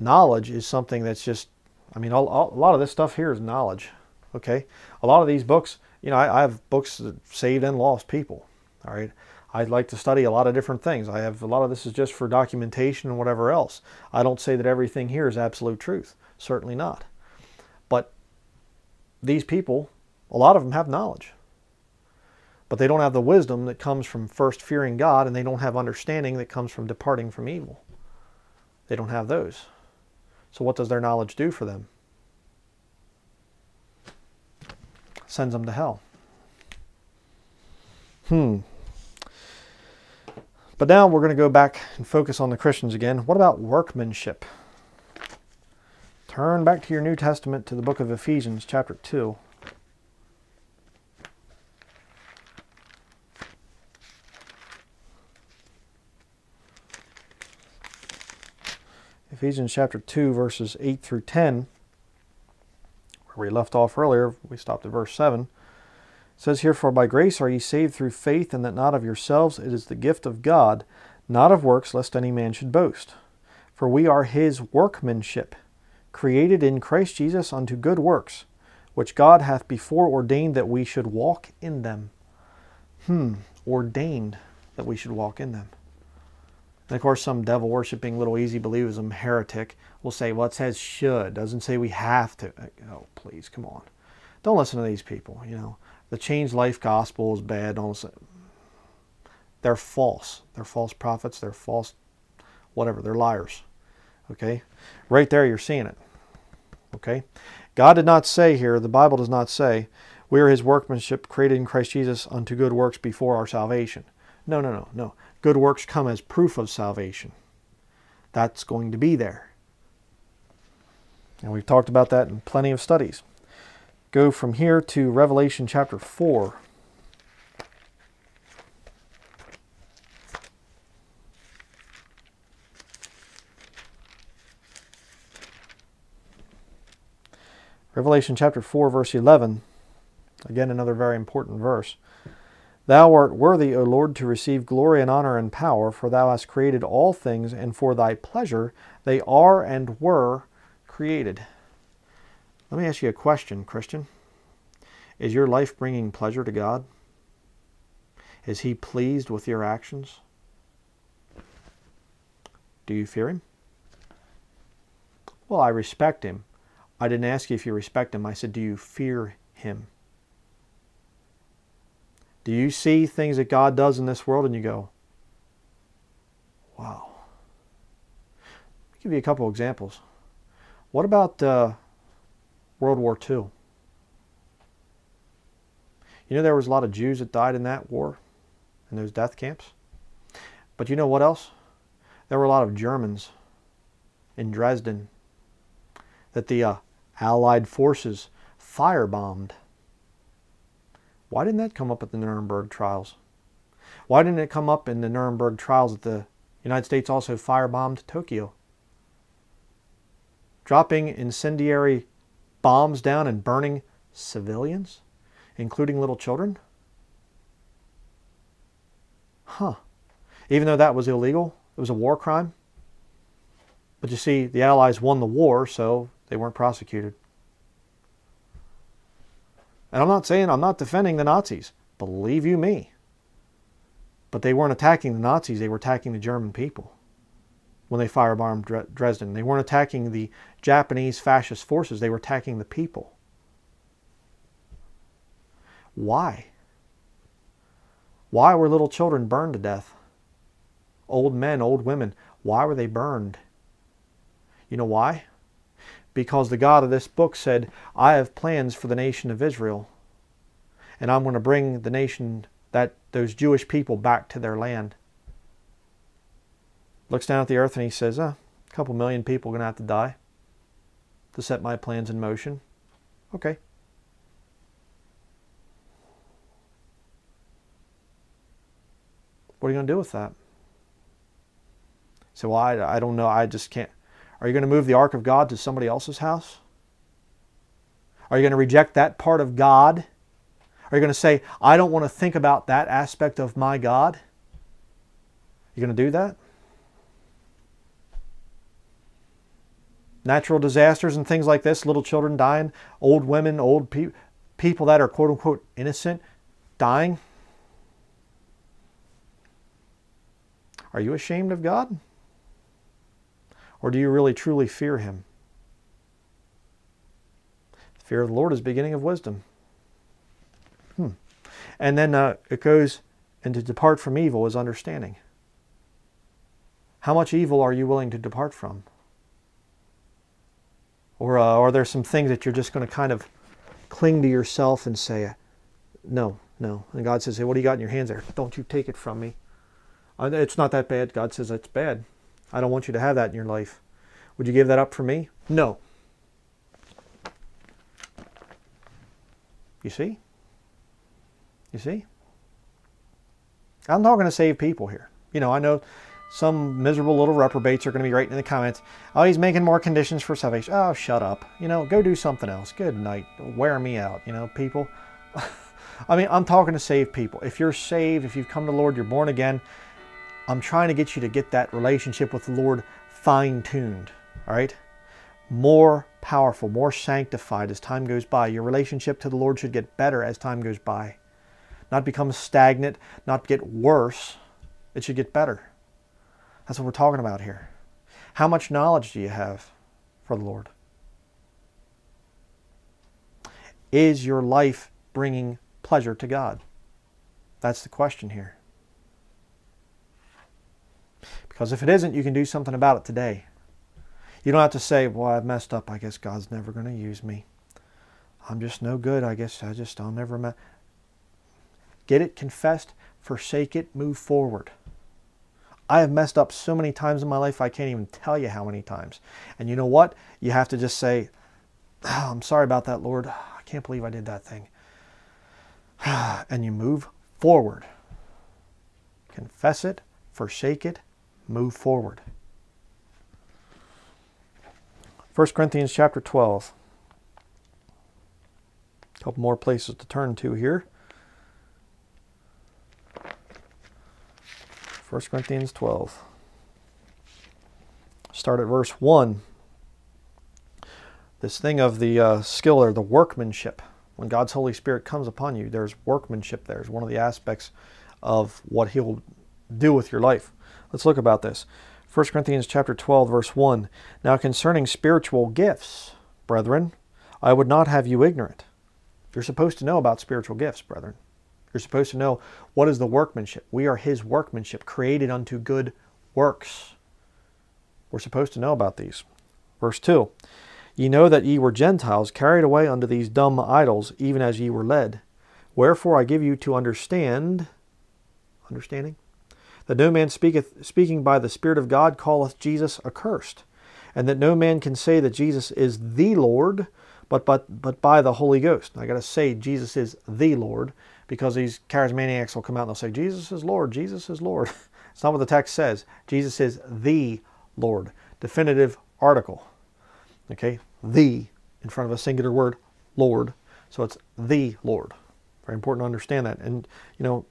knowledge is something that's just, I mean, a, a lot of this stuff here is knowledge. Okay? A lot of these books, you know, I, I have books that saved and lost people. All right? I'd like to study a lot of different things. I have a lot of this is just for documentation and whatever else. I don't say that everything here is absolute truth. Certainly not. But these people, a lot of them have knowledge but they don't have the wisdom that comes from first fearing God, and they don't have understanding that comes from departing from evil. They don't have those. So, what does their knowledge do for them? Sends them to hell. Hmm. But now we're going to go back and focus on the Christians again. What about workmanship? Turn back to your New Testament to the book of Ephesians, chapter 2. Ephesians chapter 2, verses 8 through 10, where we left off earlier, we stopped at verse 7. It says here, For by grace are ye saved through faith, and that not of yourselves, it is the gift of God, not of works, lest any man should boast. For we are his workmanship, created in Christ Jesus unto good works, which God hath before ordained that we should walk in them. Hmm, ordained that we should walk in them. And of course, some devil worshipping little easy believism heretic will say, well, it says should, doesn't say we have to. Oh, please, come on. Don't listen to these people. You know, the changed life gospel is bad. Don't listen. They're false. They're false prophets. They're false, whatever. They're liars. Okay? Right there, you're seeing it. Okay? God did not say here, the Bible does not say, we are his workmanship created in Christ Jesus unto good works before our salvation. No, no, no, no. Good works come as proof of salvation. That's going to be there. And we've talked about that in plenty of studies. Go from here to Revelation chapter 4. Revelation chapter 4, verse 11. Again, another very important verse. Thou art worthy, O Lord, to receive glory and honor and power, for thou hast created all things, and for thy pleasure they are and were created. Let me ask you a question, Christian. Is your life bringing pleasure to God? Is He pleased with your actions? Do you fear Him? Well, I respect Him. I didn't ask you if you respect Him. I said, Do you fear Him? Do you see things that God does in this world and you go, Wow? I'll give you a couple examples. What about uh, World War II? You know, there was a lot of Jews that died in that war, in those death camps. But you know what else? There were a lot of Germans in Dresden that the uh, Allied forces firebombed. Why didn't that come up at the Nuremberg trials? Why didn't it come up in the Nuremberg trials that the United States also firebombed Tokyo? Dropping incendiary bombs down and burning civilians? including little children? Huh. Even though that was illegal, it was a war crime. But you see, the Allies won the war, so they weren't prosecuted. And I'm not saying, I'm not defending the Nazis. Believe you me. But they weren't attacking the Nazis, they were attacking the German people when they firebombed Dresden. They weren't attacking the Japanese fascist forces, they were attacking the people. Why? Why were little children burned to death? Old men, old women, why were they burned? You know why? Because the God of this book said, I have plans for the nation of Israel, and I'm going to bring the nation, that those Jewish people, back to their land. Looks down at the earth and he says, oh, a couple million people are going to have to die to set my plans in motion. Okay. What are you going to do with that? So well, I, I don't know. I just can't. Are you going to move the ark of God to somebody else's house? Are you going to reject that part of God? Are you going to say, I don't want to think about that aspect of my God? You going to do that? Natural disasters and things like this, little children dying, old women, old pe- people that are quote unquote innocent dying. Are you ashamed of God? Or do you really truly fear Him? The fear of the Lord is beginning of wisdom. Hmm. And then uh, it goes, and to depart from evil is understanding. How much evil are you willing to depart from? Or uh, are there some things that you're just going to kind of cling to yourself and say, no, no. And God says, hey, what do you got in your hands there? Don't you take it from me. It's not that bad. God says it's bad. I don't want you to have that in your life. Would you give that up for me? No. You see? You see? I'm not going to save people here. You know, I know some miserable little reprobates are going to be writing in the comments, oh, he's making more conditions for salvation. Oh, shut up. You know, go do something else. Good night. Wear me out, you know, people. I mean, I'm talking to save people. If you're saved, if you've come to the Lord, you're born again, I'm trying to get you to get that relationship with the Lord fine tuned, all right? More powerful, more sanctified as time goes by. Your relationship to the Lord should get better as time goes by. Not become stagnant, not get worse. It should get better. That's what we're talking about here. How much knowledge do you have for the Lord? Is your life bringing pleasure to God? That's the question here. Because if it isn't, you can do something about it today. You don't have to say, well, I've messed up. I guess God's never going to use me. I'm just no good. I guess I just, I'll never. Ma-. Get it confessed, forsake it, move forward. I have messed up so many times in my life, I can't even tell you how many times. And you know what? You have to just say, oh, I'm sorry about that, Lord. I can't believe I did that thing. and you move forward. Confess it, forsake it, move forward. 1 Corinthians chapter 12. couple more places to turn to here. 1 Corinthians 12. Start at verse 1. This thing of the uh, skill or the workmanship. When God's Holy Spirit comes upon you, there's workmanship there. It's one of the aspects of what He'll do with your life. Let's look about this. 1 Corinthians chapter 12 verse 1. Now concerning spiritual gifts, brethren, I would not have you ignorant. You're supposed to know about spiritual gifts, brethren. You're supposed to know what is the workmanship. We are his workmanship, created unto good works. We're supposed to know about these. Verse 2. Ye know that ye were Gentiles, carried away unto these dumb idols, even as ye were led. Wherefore I give you to understand, understanding, that no man speaketh, speaking by the Spirit of God calleth Jesus accursed, and that no man can say that Jesus is the Lord, but but but by the Holy Ghost. I got to say Jesus is the Lord because these charismaniacs will come out and they'll say Jesus is Lord, Jesus is Lord. it's not what the text says. Jesus is the Lord. Definitive article. Okay, the in front of a singular word, Lord. So it's the Lord. Very important to understand that. And, you know,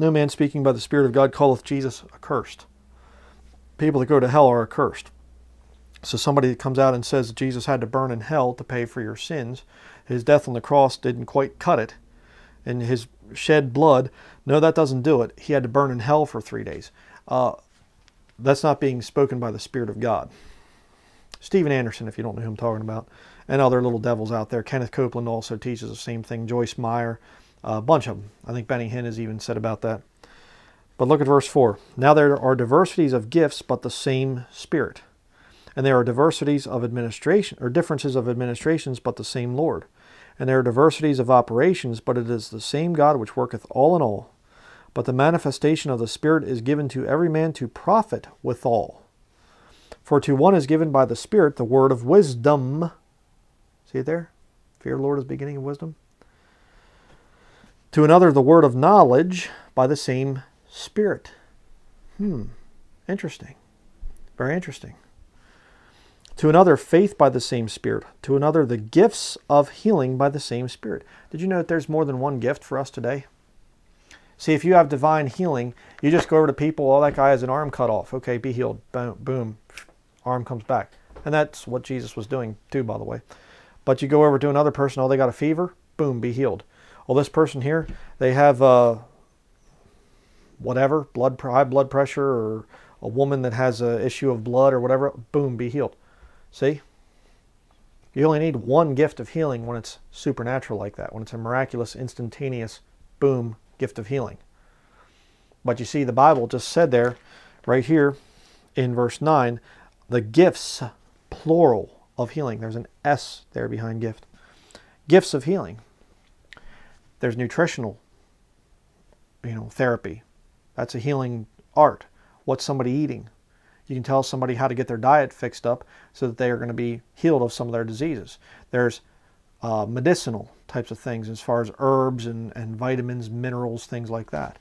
no man speaking by the Spirit of God calleth Jesus accursed. People that go to hell are accursed. So somebody that comes out and says that Jesus had to burn in hell to pay for your sins, his death on the cross didn't quite cut it, and his shed blood, no, that doesn't do it. He had to burn in hell for three days. Uh, that's not being spoken by the Spirit of God. Steven Anderson, if you don't know who I'm talking about, and other little devils out there. Kenneth Copeland also teaches the same thing. Joyce Meyer, a bunch of them. I think Benny Hinn has even said about that. But look at verse 4. Now there are diversities of gifts, but the same Spirit. And there are diversities of administration, or differences of administrations, but the same Lord. And there are diversities of operations, but it is the same God which worketh all in all. But the manifestation of the Spirit is given to every man to profit withal. For to one is given by the Spirit the word of wisdom. See it there? Fear Lord is beginning of wisdom. To another the word of knowledge by the same Spirit. Hmm. Interesting. Very interesting. To another, faith by the same Spirit. To another, the gifts of healing by the same Spirit. Did you know that there's more than one gift for us today? See, if you have divine healing, you just go over to people, oh, that guy has an arm cut off. Okay, be healed. Boom, boom arm comes back. And that's what Jesus was doing too, by the way. But you go over to another person, oh, they got a fever, boom, be healed. Well, this person here, they have uh, whatever, blood, high blood pressure, or a woman that has an issue of blood or whatever, boom, be healed. See? You only need one gift of healing when it's supernatural like that, when it's a miraculous, instantaneous, boom, gift of healing. But you see, the Bible just said there, right here in verse 9, the gifts, plural, of healing. There's an S there behind gift. Gifts of healing. There's nutritional, you know, therapy. That's a healing art. What's somebody eating? You can tell somebody how to get their diet fixed up so that they are going to be healed of some of their diseases. There's uh, medicinal types of things as far as herbs and, and vitamins, minerals, things like that.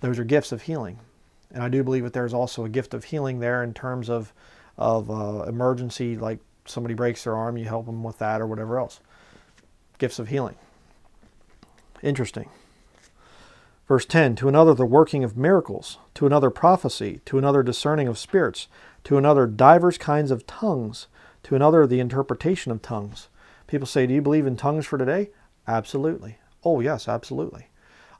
Those are gifts of healing. And I do believe that there's also a gift of healing there in terms of of uh, emergency, like somebody breaks their arm, you help them with that or whatever else. Gifts of healing. Interesting. Verse 10 To another, the working of miracles, to another, prophecy, to another, discerning of spirits, to another, divers kinds of tongues, to another, the interpretation of tongues. People say, Do you believe in tongues for today? Absolutely. Oh, yes, absolutely.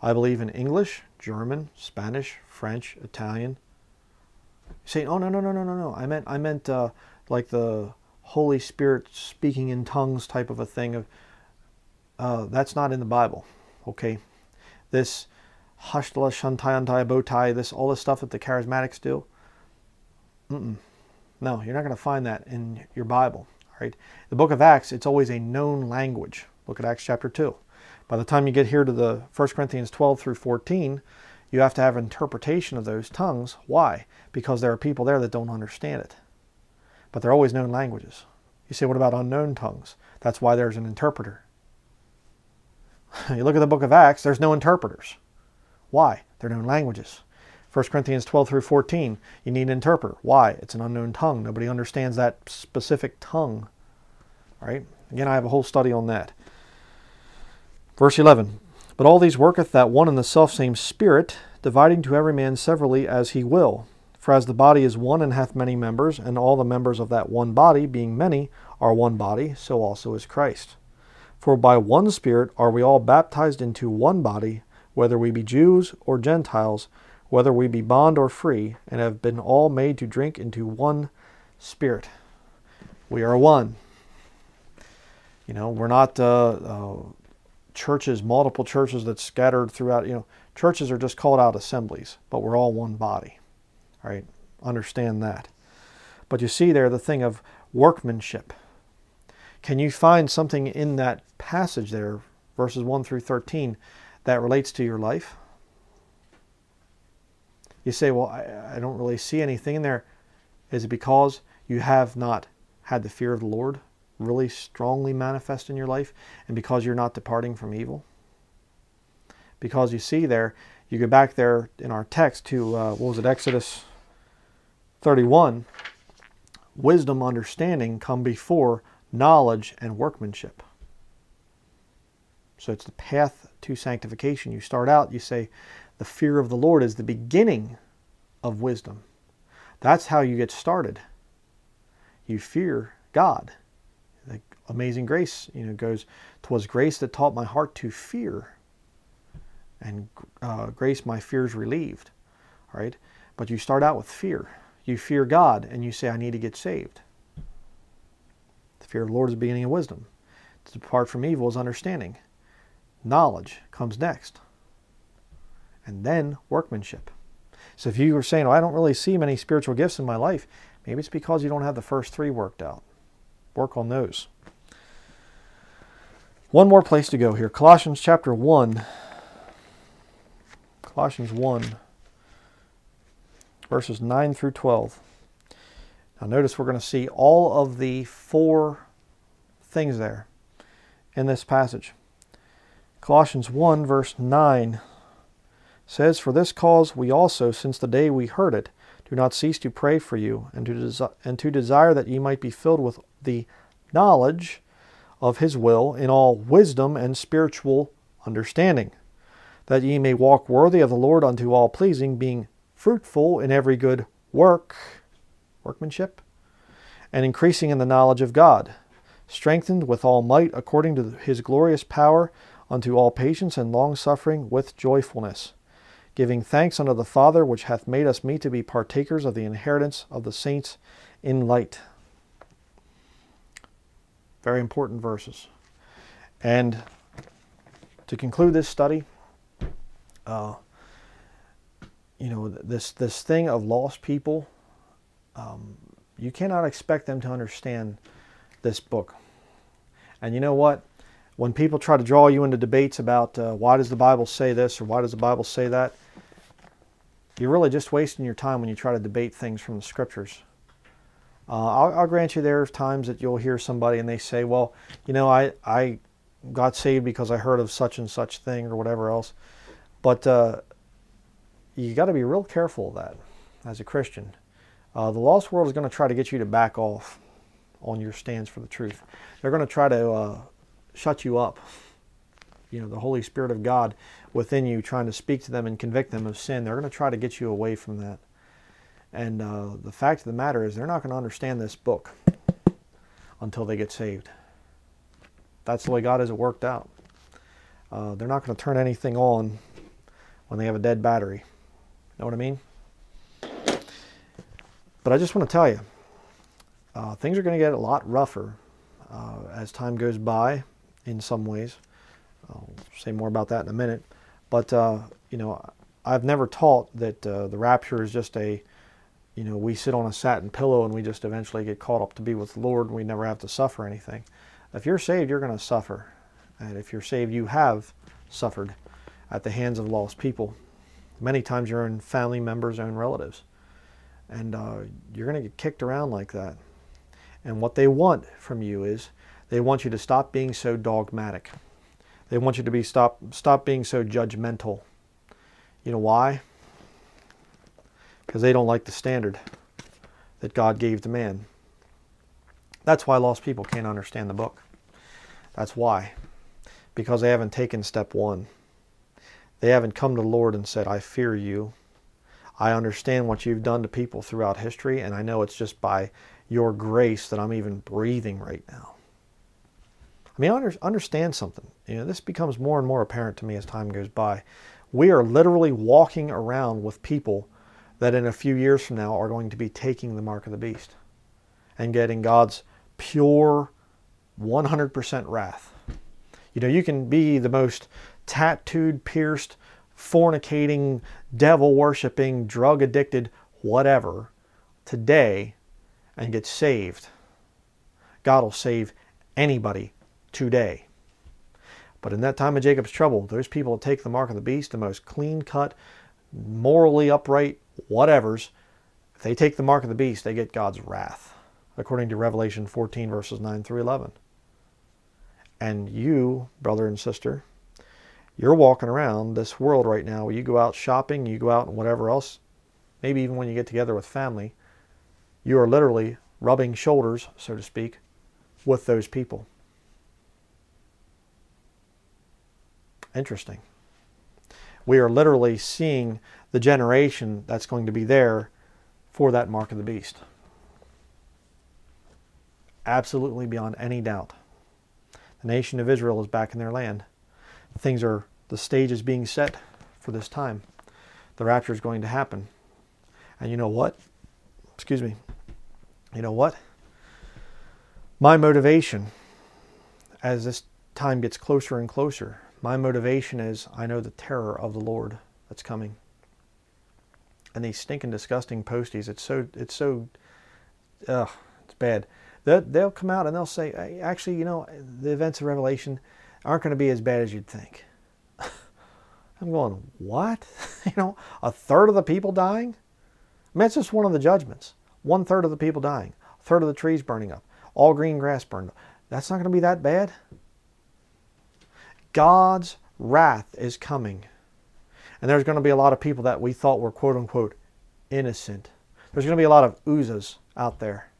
I believe in English, German, Spanish, French, Italian, say, oh no no no no no no. I meant I meant uh, like the Holy Spirit speaking in tongues type of a thing. Of uh, that's not in the Bible. Okay, this hashtala shantayantaya botai, this all this stuff that the charismatics do. Mm-mm. No, you're not going to find that in your Bible. All right, the Book of Acts, it's always a known language. Look at Acts chapter two. By the time you get here to the 1 Corinthians 12 through 14, you have to have interpretation of those tongues. Why? Because there are people there that don't understand it. But they're always known languages. You say, what about unknown tongues? That's why there's an interpreter. you look at the book of Acts, there's no interpreters. Why? They're known languages. 1 Corinthians 12 through 14, you need an interpreter. Why? It's an unknown tongue. Nobody understands that specific tongue. All right? Again, I have a whole study on that. Verse 11 But all these worketh that one and the selfsame Spirit, dividing to every man severally as he will. For as the body is one and hath many members, and all the members of that one body, being many, are one body, so also is Christ. For by one Spirit are we all baptized into one body, whether we be Jews or Gentiles, whether we be bond or free, and have been all made to drink into one Spirit. We are one. You know, we're not uh, uh, churches, multiple churches that scattered throughout. You know, churches are just called out assemblies, but we're all one body. All right, understand that. But you see there the thing of workmanship. Can you find something in that passage there, verses 1 through 13, that relates to your life? You say, well, I, I don't really see anything in there. Is it because you have not had the fear of the Lord really strongly manifest in your life and because you're not departing from evil? Because you see there, you go back there in our text to, uh, what was it, Exodus 31. Wisdom, understanding come before knowledge and workmanship. So it's the path to sanctification. You start out, you say, the fear of the Lord is the beginning of wisdom. That's how you get started. You fear God. The amazing grace, you know, goes, "Twas grace that taught my heart to fear, and uh, grace my fears relieved." All right, but you start out with fear. You fear God, and you say, "I need to get saved." The fear of the Lord is the beginning of wisdom. To depart from evil is understanding. Knowledge comes next, and then workmanship. So if you were saying, I don't really see many spiritual gifts in my life, maybe it's because you don't have the first three worked out. Work on those. One more place to go here Colossians chapter 1. Colossians 1, verses 9 through 12. Now, notice we're going to see all of the four things there in this passage. Colossians 1, verse 9 says, For this cause we also, since the day we heard it, do not cease to pray for you, and to, desi- and to desire that ye might be filled with the knowledge of his will in all wisdom and spiritual understanding, that ye may walk worthy of the Lord unto all pleasing, being fruitful in every good work, workmanship, and increasing in the knowledge of God, strengthened with all might according to his glorious power, unto all patience and long suffering with joyfulness giving thanks unto the Father, which hath made us meet to be partakers of the inheritance of the saints in light. Very important verses. And to conclude this study, uh, you know, this, this thing of lost people, um, you cannot expect them to understand this book. And you know what? When people try to draw you into debates about uh, why does the Bible say this or why does the Bible say that, you're really just wasting your time when you try to debate things from the scriptures. Uh, I'll, I'll, grant you there are times that you'll hear somebody and they say, well, you know, I, I got saved because I heard of such and such thing or whatever else. But uh, you got to be real careful of that as a Christian. Uh, the lost world is going to try to get you to back off on your stands for the truth. They're going to try to uh, shut you up. You know, the Holy Spirit of God within you trying to speak to them and convict them of sin. They're going to try to get you away from that. And uh, the fact of the matter is, they're not going to understand this book until they get saved. That's the way God has it worked out. Uh, they're not going to turn anything on when they have a dead battery. Know what I mean? But I just want to tell you, uh, things are going to get a lot rougher uh, as time goes by in some ways. I'll say more about that in a minute. But, uh, you know, I've never taught that uh, the rapture is just a, you know, we sit on a satin pillow and we just eventually get caught up to be with the Lord and we never have to suffer anything. If you're saved, you're going to suffer. And if you're saved, you have suffered at the hands of lost people. Many times your own family members, own relatives. And uh, you're going to get kicked around like that. And what they want from you is they want you to stop being so dogmatic. They want you to be stop stop being so judgmental. You know why? Because they don't like the standard that God gave to man. That's why lost people can't understand the book. That's why. because they haven't taken step one. They haven't come to the Lord and said, I fear you. I understand what you've done to people throughout history, and I know it's just by your grace that I'm even breathing right now. I mean, I understand something. You know, this becomes more and more apparent to me as time goes by. We are literally walking around with people that in a few years from now are going to be taking the mark of the beast and getting God's pure 100% wrath. You know, you can be the most tattooed, pierced, fornicating, devil worshiping, drug addicted, whatever today and get saved. God will save anybody today. But in that time of Jacob's trouble, those people that take the mark of the beast, the most clean cut, morally upright, whatevers, if they take the mark of the beast, they get God's wrath, according to Revelation 14, verses 9 through 11. And you, brother and sister, you're walking around this world right now. You go out shopping, you go out and whatever else, maybe even when you get together with family, you are literally rubbing shoulders, so to speak, with those people. Interesting. We are literally seeing the generation that's going to be there for that mark of the beast. Absolutely beyond any doubt. The nation of Israel is back in their land. Things are, the stage is being set for this time. The rapture is going to happen. And you know what? Excuse me. You know what? My motivation as this time gets closer and closer, my motivation is I know the terror of the Lord that's coming and these stinking, disgusting posties. It's so, it's so, ugh, it's bad. They'll, they'll come out and they'll say, actually, you know, the events of Revelation aren't going to be as bad as you'd think. I'm going, what? you know, a third of the people dying? I mean, that's just one of the judgments. One third of the people dying, a third of the trees burning up, all green grass burned up. That's not going to be that bad. God's wrath is coming and there's going to be a lot of people that we thought were quote unquote innocent. There's going to be a lot of oozes out there.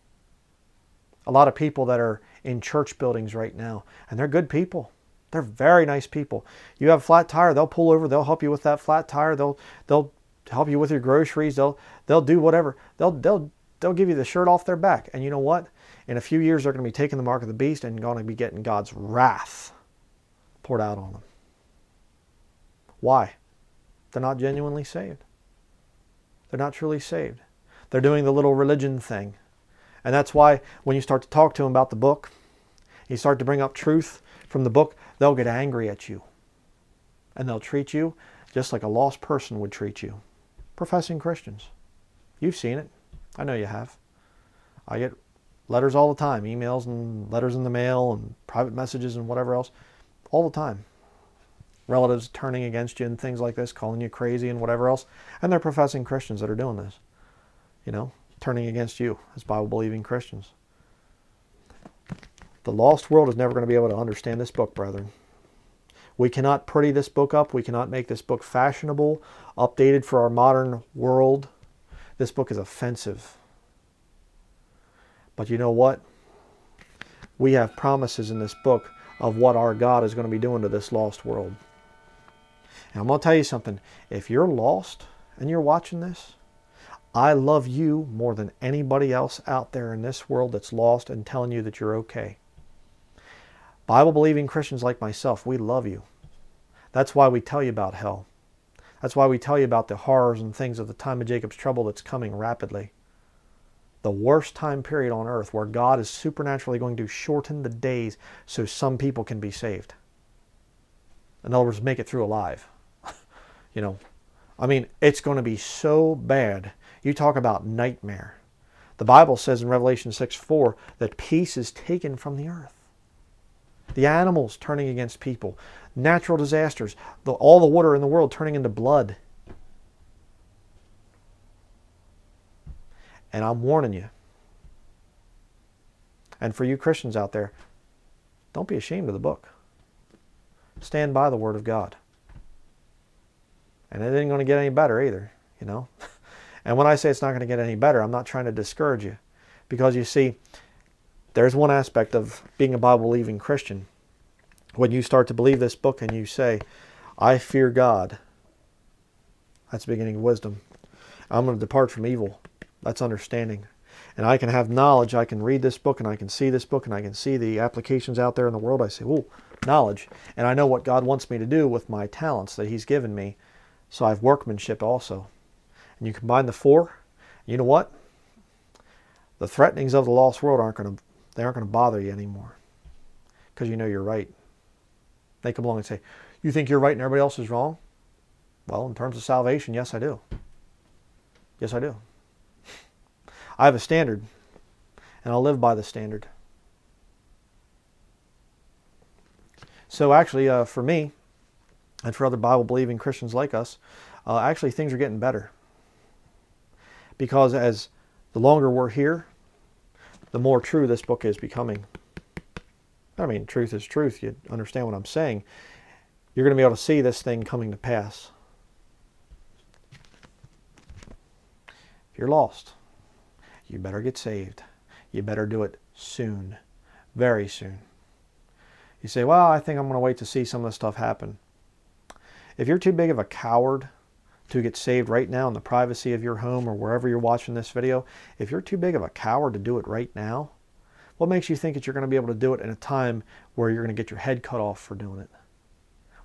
A lot of people that are in church buildings right now, and they're good people. They're very nice people. You have a flat tire, they'll pull over, they'll help you with that flat tire, they'll they'll help you with your groceries, they'll they'll do whatever. They'll they'll they'll give you the shirt off their back. And you know what? In a few years they're going to be taking the mark of the beast and going to be getting God's wrath poured out on them. Why? They're not genuinely saved. They're not truly saved. They're doing the little religion thing. And that's why when you start to talk to them about the book, you start to bring up truth from the book, they'll get angry at you. And they'll treat you just like a lost person would treat you. Professing Christians. You've seen it. I know you have. I get letters all the time, emails and letters in the mail and private messages and whatever else, all the time relatives turning against you and things like this, calling you crazy and whatever else. And they're professing Christians that are doing this, you know, turning against you as Bible believing Christians. The lost world is never going to be able to understand this book, brethren. We cannot pretty this book up. We cannot make this book fashionable, updated for our modern world. This book is offensive. But you know what? We have promises in this book of what our God is going to be doing to this lost world. And I'm going to tell you something. If you're lost and you're watching this, I love you more than anybody else out there in this world that's lost and telling you that you're okay. Bible believing Christians like myself, we love you. That's why we tell you about hell. That's why we tell you about the horrors and things of the time of Jacob's trouble that's coming rapidly. The worst time period on earth where God is supernaturally going to shorten the days so some people can be saved. In other words, make it through alive. You know, I mean, it's going to be so bad. You talk about nightmare. The Bible says in Revelation 6 4 that peace is taken from the earth. The animals turning against people, natural disasters, the, all the water in the world turning into blood. And I'm warning you. And for you Christians out there, don't be ashamed of the book. Stand by the Word of God. And it ain't going to get any better either, you know. and when I say it's not going to get any better, I'm not trying to discourage you. Because you see, there's one aspect of being a Bible believing Christian. When you start to believe this book and you say, I fear God, that's the beginning of wisdom. I'm going to depart from evil. That's understanding. And I can have knowledge. I can read this book and I can see this book and I can see the applications out there in the world. I say, oh, knowledge. And I know what God wants me to do with my talents that He's given me. So I have workmanship also. And you combine the four, you know what? The threatenings of the lost world aren't going to they aren't going to bother you anymore. Because you know you're right. They come along and say, You think you're right and everybody else is wrong? Well, in terms of salvation, yes, I do. Yes, I do. I have a standard, and I'll live by the standard. So, actually, uh, for me, and for other Bible believing Christians like us, uh, actually things are getting better. Because as the longer we're here, the more true this book is becoming. I mean, truth is truth. You understand what I'm saying. You're going to be able to see this thing coming to pass. If you're lost, you better get saved. You better do it soon, very soon. You say, well, I think I'm going to wait to see some of this stuff happen. If you're too big of a coward to get saved right now in the privacy of your home or wherever you're watching this video, if you're too big of a coward to do it right now, what makes you think that you're going to be able to do it in a time where you're going to get your head cut off for doing it?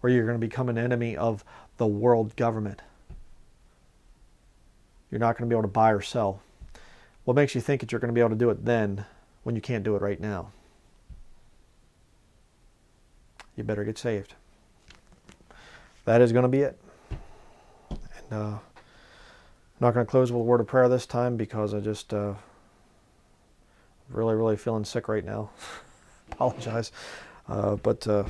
Where you're going to become an enemy of the world government? You're not going to be able to buy or sell. What makes you think that you're going to be able to do it then when you can't do it right now? You better get saved. That is going to be it. Uh, I'm not going to close with a word of prayer this time because I just uh, really, really feeling sick right now. Apologize. Uh, but uh,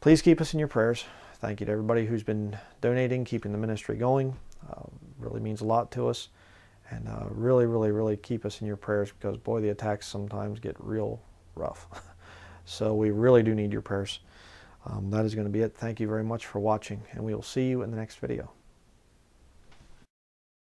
please keep us in your prayers. Thank you to everybody who's been donating, keeping the ministry going. Uh, really means a lot to us. And uh, really, really, really keep us in your prayers because, boy, the attacks sometimes get real rough. so we really do need your prayers. Um, that is going to be it. Thank you very much for watching, and we will see you in the next video.